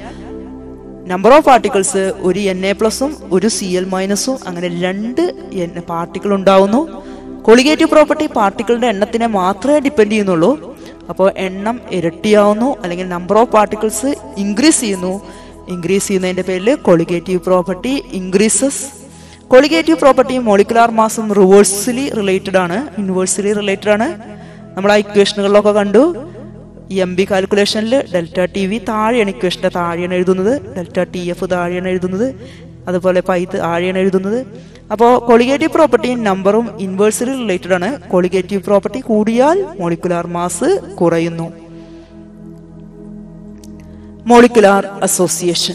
നമ്പർ ഓഫ് പാർട്ടിക്കിൾസ് ഒരു എൻ എ പ്ലസും ഒരു സി എൽ മൈനസും അങ്ങനെ രണ്ട് പാർട്ടിക്കിൾ ഉണ്ടാവുന്നു. കൊളിഗേറ്റീവ് പ്രോപ്പർട്ടി പാർട്ടിക്കിളിന്റെ എണ്ണത്തിനെ മാത്രമേ ഡിപ്പെൻഡ് ചെയ്യുന്നുള്ളൂ. അപ്പോൾ എണ്ണം ഇരട്ടിയാവുന്നു അല്ലെങ്കിൽ നമ്പർ ഓഫ് പാർട്ടിക്കിൾസ് ഇൻക്രീസ് ചെയ്യുന്നു. ഇൻക്രീസ് ചെയ്യുന്നതിന്റെ പേരിൽ കൊളിഗേറ്റീവ് പ്രോപ്പർട്ടി ഇൻക്രീസസ് കൊളിഗേറ്റീവ് പ്രോപ്പർട്ടിയും മോളിക്കുലാർ മാസും റിവേഴ്സലി റിലേറ്റഡ് ആണ് ഇൻവേഴ്സലി റിലേറ്റഡ് ആണ്. നമ്മൾ ആ ഇക്വേഷനുകളിലൊക്കെ കണ്ടു. എം ബി കാൽക്കുലേഷനിൽ ഡെൽറ്റ ടി വി താഴെയാണ് ഇക്വേഷന്റെ താഴെയാണ് എഴുതുന്നത്. ഡെൽറ്റ ടി എഫ് താഴെയാണ് എഴുതുന്നത്. അതുപോലെ പൈ താഴെയാണ് എഴുതുന്നത്. അപ്പോൾ കൊളിഗേറ്റീവ് പ്രോപ്പർട്ടി നമ്പറും ഇൻവേഴ്സിൽ റിലേറ്റഡ് ആണ്. കൊളിഗേറ്റീവ് പ്രോപ്പർട്ടി കൂടിയാൽ മോളിക്കുലാർ മാസ് കുറയുന്നു. മോളിക്കുലാർ അസോസിയേഷൻ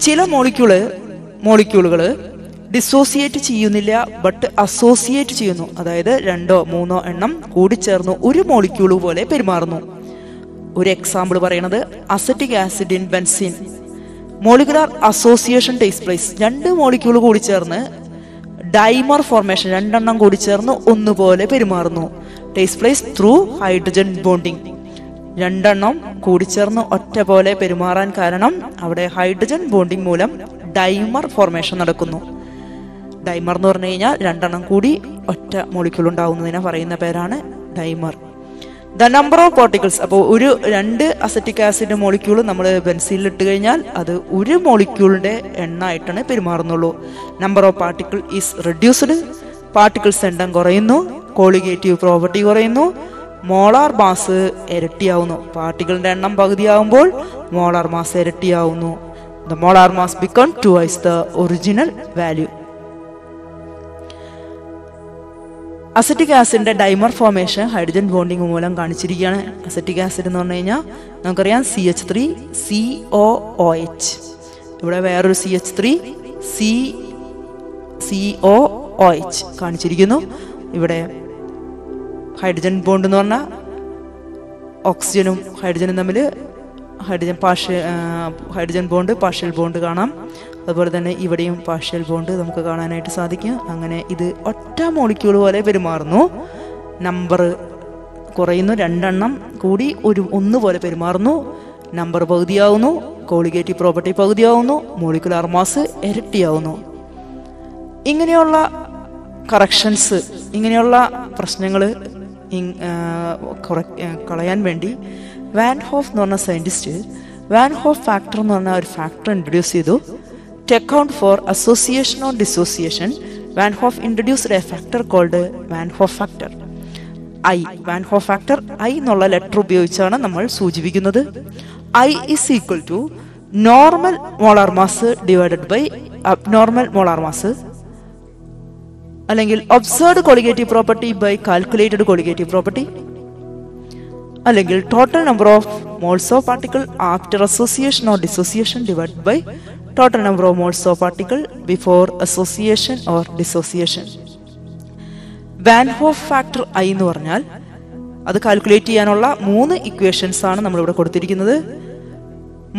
ചില മോളിക്യൂൾ മോളിക്യൂളുകൾ ഡിസോസിയേറ്റ് ചെയ്യുന്നില്ല ബട്ട് അസോസിയേറ്റ് ചെയ്യുന്നു. അതായത് രണ്ടോ മൂന്നോ എണ്ണം കൂടിച്ചേർന്ന് ഒരു മോളിക്യൂൾ പോലെ പെരുമാറുന്നു. ഒരു എക്സാമ്പിൾ പറയുന്നത് acetic acid in benzene molecular association takes place രണ്ട് മോളിക്യൂൾ കൂടി ചേർന്ന് ഡൈമർ ഫോർമേഷൻ രണ്ടെണ്ണം കൂടി ചേർന്ന് ഒന്നുപോലെ പെരുമാറുന്നു. Takes place through hydrogen bonding രണ്ടെണ്ണം കൂടിച്ചേർന്ന് ഒറ്റ പോലെ പെരുമാറാൻ കാരണം അവിടെ ഹൈഡ്രജൻ ബോണ്ടിങ് മൂലം ഡൈമർ ഫോർമേഷൻ നടക്കുന്നു. ഡൈമർ എന്ന് പറഞ്ഞു കഴിഞ്ഞാൽ രണ്ടെണ്ണം കൂടി ഒറ്റ മോളിക്യൂൾ ഉണ്ടാവുന്നതിനെ പറയുന്ന പേരാണ് dimer. The number of particles അപ്പോൾ ഒരു രണ്ട് അസറ്റിക് ആസിഡ് മോളിക്യൂൾ നമ്മൾ പെൻസിലിൽ ഇട്ട് കഴിഞ്ഞാൽ അത് ഒരു മോളിക്യൂളിന്റെ എണ്ണമായിട്ടാണ് പെരുമാറുന്നുള്ളൂ. Number of particle is reduced particles എണ്ണം കുറയുന്നു കോളിഗേറ്റീവ് പ്രോപ്പർട്ടി കുറയുന്നു മോളാർ മാസ് ഇരട്ടിയാവുന്നു. പാർട്ടിക്കിളിന്റെ എണ്ണം പകുതിയാവുമ്പോൾ molar mass ഇരട്ടിയാവുന്നു. The molar mass become twice the original value acetic ആസിഡിന്റെ dimer formation hydrogen bonding മൂലം കാണിച്ചിരിക്കുകയാണ്. അസറ്റിക് ആസിഡ് എന്ന് പറഞ്ഞു കഴിഞ്ഞാൽ നമുക്കറിയാം C H three C O O H ഇവിടെ വേറൊരു C H three C C O O H കാണിച്ചിരിക്കുന്നു. ഇവിടെ ഹൈഡ്രജൻ ബോണ്ട് എന്ന് പറഞ്ഞാൽ ഓക്സിജനും ഹൈഡ്രജനും തമ്മിൽ hydrogen partial hydrogen bond partial bond കാണാം. അതുപോലെ തന്നെ ഇവിടെയും പാർഷ്യൽ ബോണ്ട് നമുക്ക് കാണാനായിട്ട് സാധിക്കും. അങ്ങനെ ഇത് ഒറ്റ മോളിക്യൂൾ പോലെ പെരുമാറുന്നു. നമ്പർ കുറയുന്നു രണ്ടെണ്ണം കൂടി ഒരു ഒന്ന് പോലെ പെരുമാറുന്നു. നമ്പർ പകുതിയാവുന്നു കോളിഗേറ്റീവ് പ്രോപ്പർട്ടി പകുതിയാവുന്നു മോളിക്കുലാർ മാസ് ഇരട്ടിയാവുന്നു. ഇങ്ങനെയുള്ള കറക്ഷൻസ് ഇങ്ങനെയുള്ള പ്രശ്നങ്ങൾ കളയാൻ വേണ്ടി വാൻ ഹോഫ് എന്ന് പറഞ്ഞ സയന്റിസ്റ്റ് വാൻ ഹോഫ് ഫാക്ടർ എന്ന് പറഞ്ഞ ഒരു ഫാക്ടർ ഇൻട്രൊഡ്യൂസ് ചെയ്തു. To account for association on dissociation van Hoff introduced a factor called van Hoff factor I van Hoff factor I എന്നുള്ള ലെറ്റർ ഉപയോഗിച്ചാണ് നമ്മൾ സൂചിപ്പിക്കുന്നത്. I is equal to normal molar mass divided by abnormal molar mass അല്ലെങ്കിൽ observed colligative property by calculated colligative property അല്ലെങ്കിൽ total number of moles of particle after association or dissociation divide by total number of moles of particle before association or dissociation van Hoff factor I എന്ന് പറഞ്ഞാൽ അത് calculate ചെയ്യാനുള്ള മൂന്ന് equations ആണ് നമ്മളിവിടെ കൊടുത്തിരിക്കുന്നത്.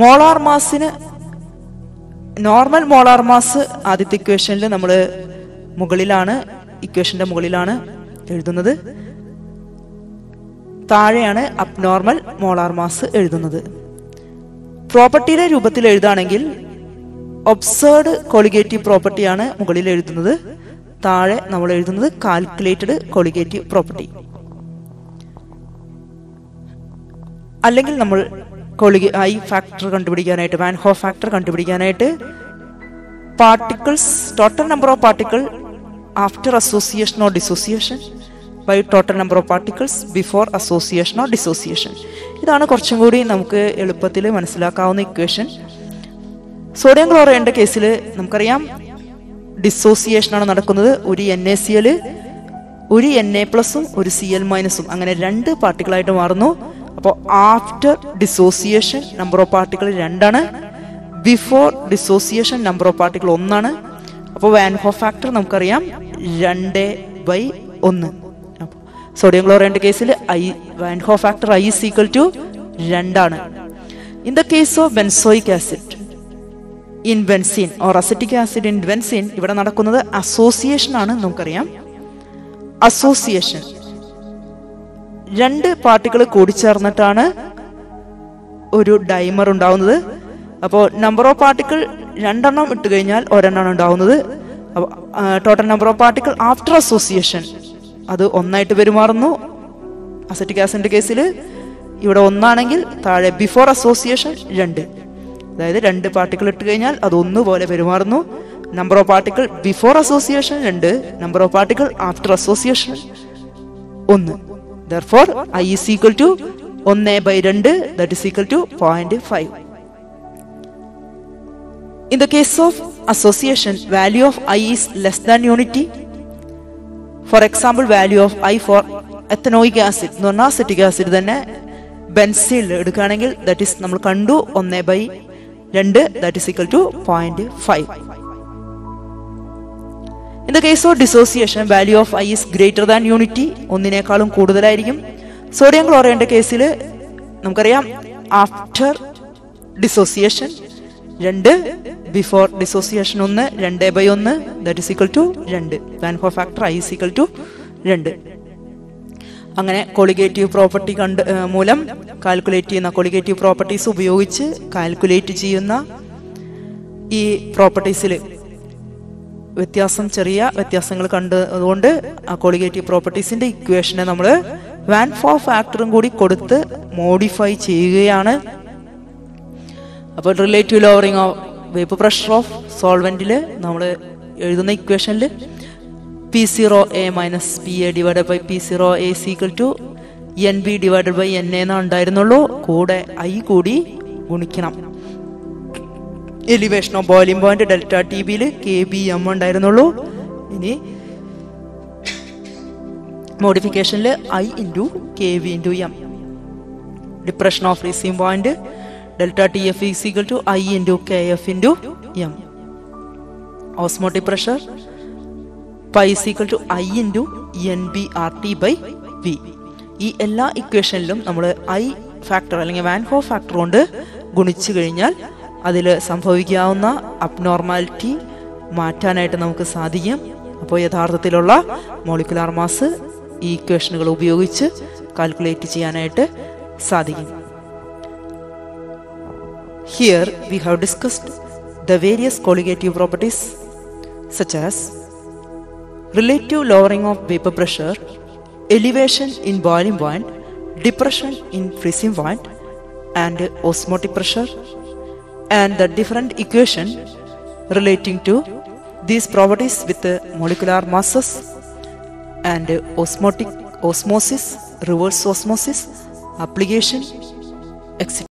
Molar മാസിന് നോർമൽ മോളാർ മാസ് ആദ്യത്തെ ഇക്വേഷനിൽ നമ്മൾ മുകളിലാണ് ഇക്വേഷന്റെ മുകളിലാണ് എഴുതുന്നത്. താഴെയാണ് അബ്നോർമൽ മോളാർ മാസ് എഴുതുന്നത്. പ്രോപ്പർട്ടിയുടെ രൂപത്തിൽ എഴുതാണെങ്കിൽ ഒബ്സേർഡ് കൊളിഗേറ്റീവ് പ്രോപ്പർട്ടിയാണ് മുകളിൽ എഴുതുന്നത്. താഴെ നമ്മൾ എഴുതുന്നത് കാൽക്കുലേറ്റഡ് കൊളിഗേറ്റീവ് പ്രോപ്പർട്ടി അല്ലെങ്കിൽ നമ്മൾ കൊളിഗ ഐ ഫാക്ടർ കണ്ടുപിടിക്കാനായിട്ട് വാൻ ഹോ ഫാക്ടർ കണ്ടുപിടിക്കാനായിട്ട് particles total number of particle after association or dissociation by total number of particles before association or dissociation ഇതാണ് കുറച്ചും കൂടി നമുക്ക് എളുപ്പത്തിൽ മനസ്സിലാക്കാവുന്ന ഇക്വേഷൻ സോഡിയം ക്ലോറൈഡിന്റെ കേസിൽ നമുക്കറിയാം. ഡിസോസിയേഷൻ ആണ് നടക്കുന്നത്. ഒരു എൻ എ സി എൽ ഒരു എൻ എ പ്ലസും ഒരു സി എൽ മൈനസും അങ്ങനെ രണ്ട് പാർട്ടിക്കിളായിട്ട് മാറുന്നു. അപ്പോൾ after dissociation number of particle രണ്ടാണ്. Before dissociation number of particle ഒന്നാണ്. അപ്പോൾ വാൻഹോ ഫാക്ടർ നമുക്കറിയാം. രണ്ട് ബൈ ഒന്ന്. സോഡിയം ക്ലോറൈഡിന്റെ കേസിൽ I van Hoff factor I equal to രണ്ടാണ്. In the case of benzoic acid in benzene or acetic acid in benzene ഇവിടെ നടക്കുന്നത് അസോസിയേഷൻ ആണ് നമുക്കറിയാം. അസോസിയേഷൻ രണ്ട് പാർട്ടികൾ കൂടിച്ചേർന്നിട്ടാണ് ഒരു ഡൈമർ ഉണ്ടാവുന്നത്. അപ്പോൾ നമ്പർ ഓഫ് പാർട്ടിക്കിൾ രണ്ടെണ്ണം ഇട്ട് കഴിഞ്ഞാൽ ഒരെണ്ണം ഉണ്ടാവുന്നത്. Total number of particle after association അത് ഒന്നായിട്ട് പെരുമാറുന്നു. അസറ്റിക് ആസിഡിന്റെ കേസിൽ ഇവിടെ ഒന്നാണെങ്കിൽ താഴെ ബിഫോർ അസോസിയേഷൻ രണ്ട്. അതായത് രണ്ട് പാർട്ടിക്കിൾ ഇട്ട് കഴിഞ്ഞാൽ അത് ഒന്നുപോലെ പെരുമാറുന്നു. Number of particle before association രണ്ട് number of particle after association ഒന്ന്. Therefore I is equal to ഒന്ന് ബൈ രണ്ട് that is equal to point five in the case of association value of I is less than unity for example value of I for ethanoic acid എന്ന് പറഞ്ഞാൽ സിറ്റിക് acid തന്നെ ബെൻസിൽ എടുക്കുകയാണെങ്കിൽ that is നമ്മൾ കണ്ടു ഒന്ന് by രണ്ട് that is equal to point five in the case of dissociation value of I is greater than unity ഒന്നിനേക്കാളും കൂടുതലായിരിക്കും. Sodium ക്ലോറൈന്റെ കേസിൽ നമുക്കറിയാം ആഫ്റ്റർ ഡിസോസിയേഷൻ രണ്ട് ബിഫോർ ഡിസോസിയേഷൻ ഒന്ന് രണ്ട് ബൈ ഒന്ന് ദാറ്റ് ഇസ് ഈക്വൽ ടു രണ്ട്. Van Hoff factor I is equal to രണ്ട്. അങ്ങനെ കൊളിഗേറ്റീവ് പ്രോപ്പർട്ടി കണ്ട് മൂലം കാൽക്കുലേറ്റ് ചെയ്യുന്ന കൊളിഗേറ്റീവ് പ്രോപ്പർട്ടീസ് ഉപയോഗിച്ച് കാൽക്കുലേറ്റ് ചെയ്യുന്ന ഈ പ്രോപ്പർട്ടീസിൽ വ്യത്യാസം ചെറിയ വ്യത്യാസങ്ങൾ കണ്ടതുകൊണ്ട് ആ കൊളിഗേറ്റീവ് പ്രോപ്പർട്ടീസിന്റെ ഇക്വേഷനെ നമ്മൾ വാൻ ഫോ ഫാക്ടറും കൂടി കൊടുത്ത് മോഡിഫൈ ചെയ്യുകയാണ്. അപ്പോൾ relative lowering of vapour pressure of സോൾവെന്റിൽ നമ്മൾ എഴുതുന്ന ഇക്വേഷനിൽ P zero A minus P A divided by P zero A equal to N B divided by N എന്നാ ഉണ്ടായിരുന്നുള്ളൂ. കൂടെ ഐ കൂടി ഗുണിക്കണം. Elevation of boiling point delta T ബിയിൽ K B M ഉണ്ടായിരുന്നുള്ളൂ. ഇനി മോഡിഫിക്കേഷനിൽ I into K V into M depression of freezing point delta T F equal to I into K F into M osmotic pressure pi equal to I into N B R T by V ഈ എല്ലാ ഇക്വേഷനിലും നമ്മൾ I factor അല്ലെങ്കിൽ വാൻഹോ factor കൊണ്ട് ഗുണിച്ചു കഴിഞ്ഞാൽ അതിൽ സംഭവിക്കാവുന്ന abnormality മാറ്റാനായിട്ട് നമുക്ക് സാധിക്കും. അപ്പോൾ യഥാർത്ഥത്തിലുള്ള മോളിക്കുലാർ മാസ് ഈ ഇക്വേഷനുകൾ ഉപയോഗിച്ച് കാൽക്കുലേറ്റ് ചെയ്യാനായിട്ട് സാധിക്കും. Here we have discussed the various colligative properties such as relative lowering of vapor pressure, elevation in boiling point, depression in freezing point, and osmotic pressure, and the different equation relating to these properties with molecular masses and osmotic osmosis, reverse osmosis, application, etc.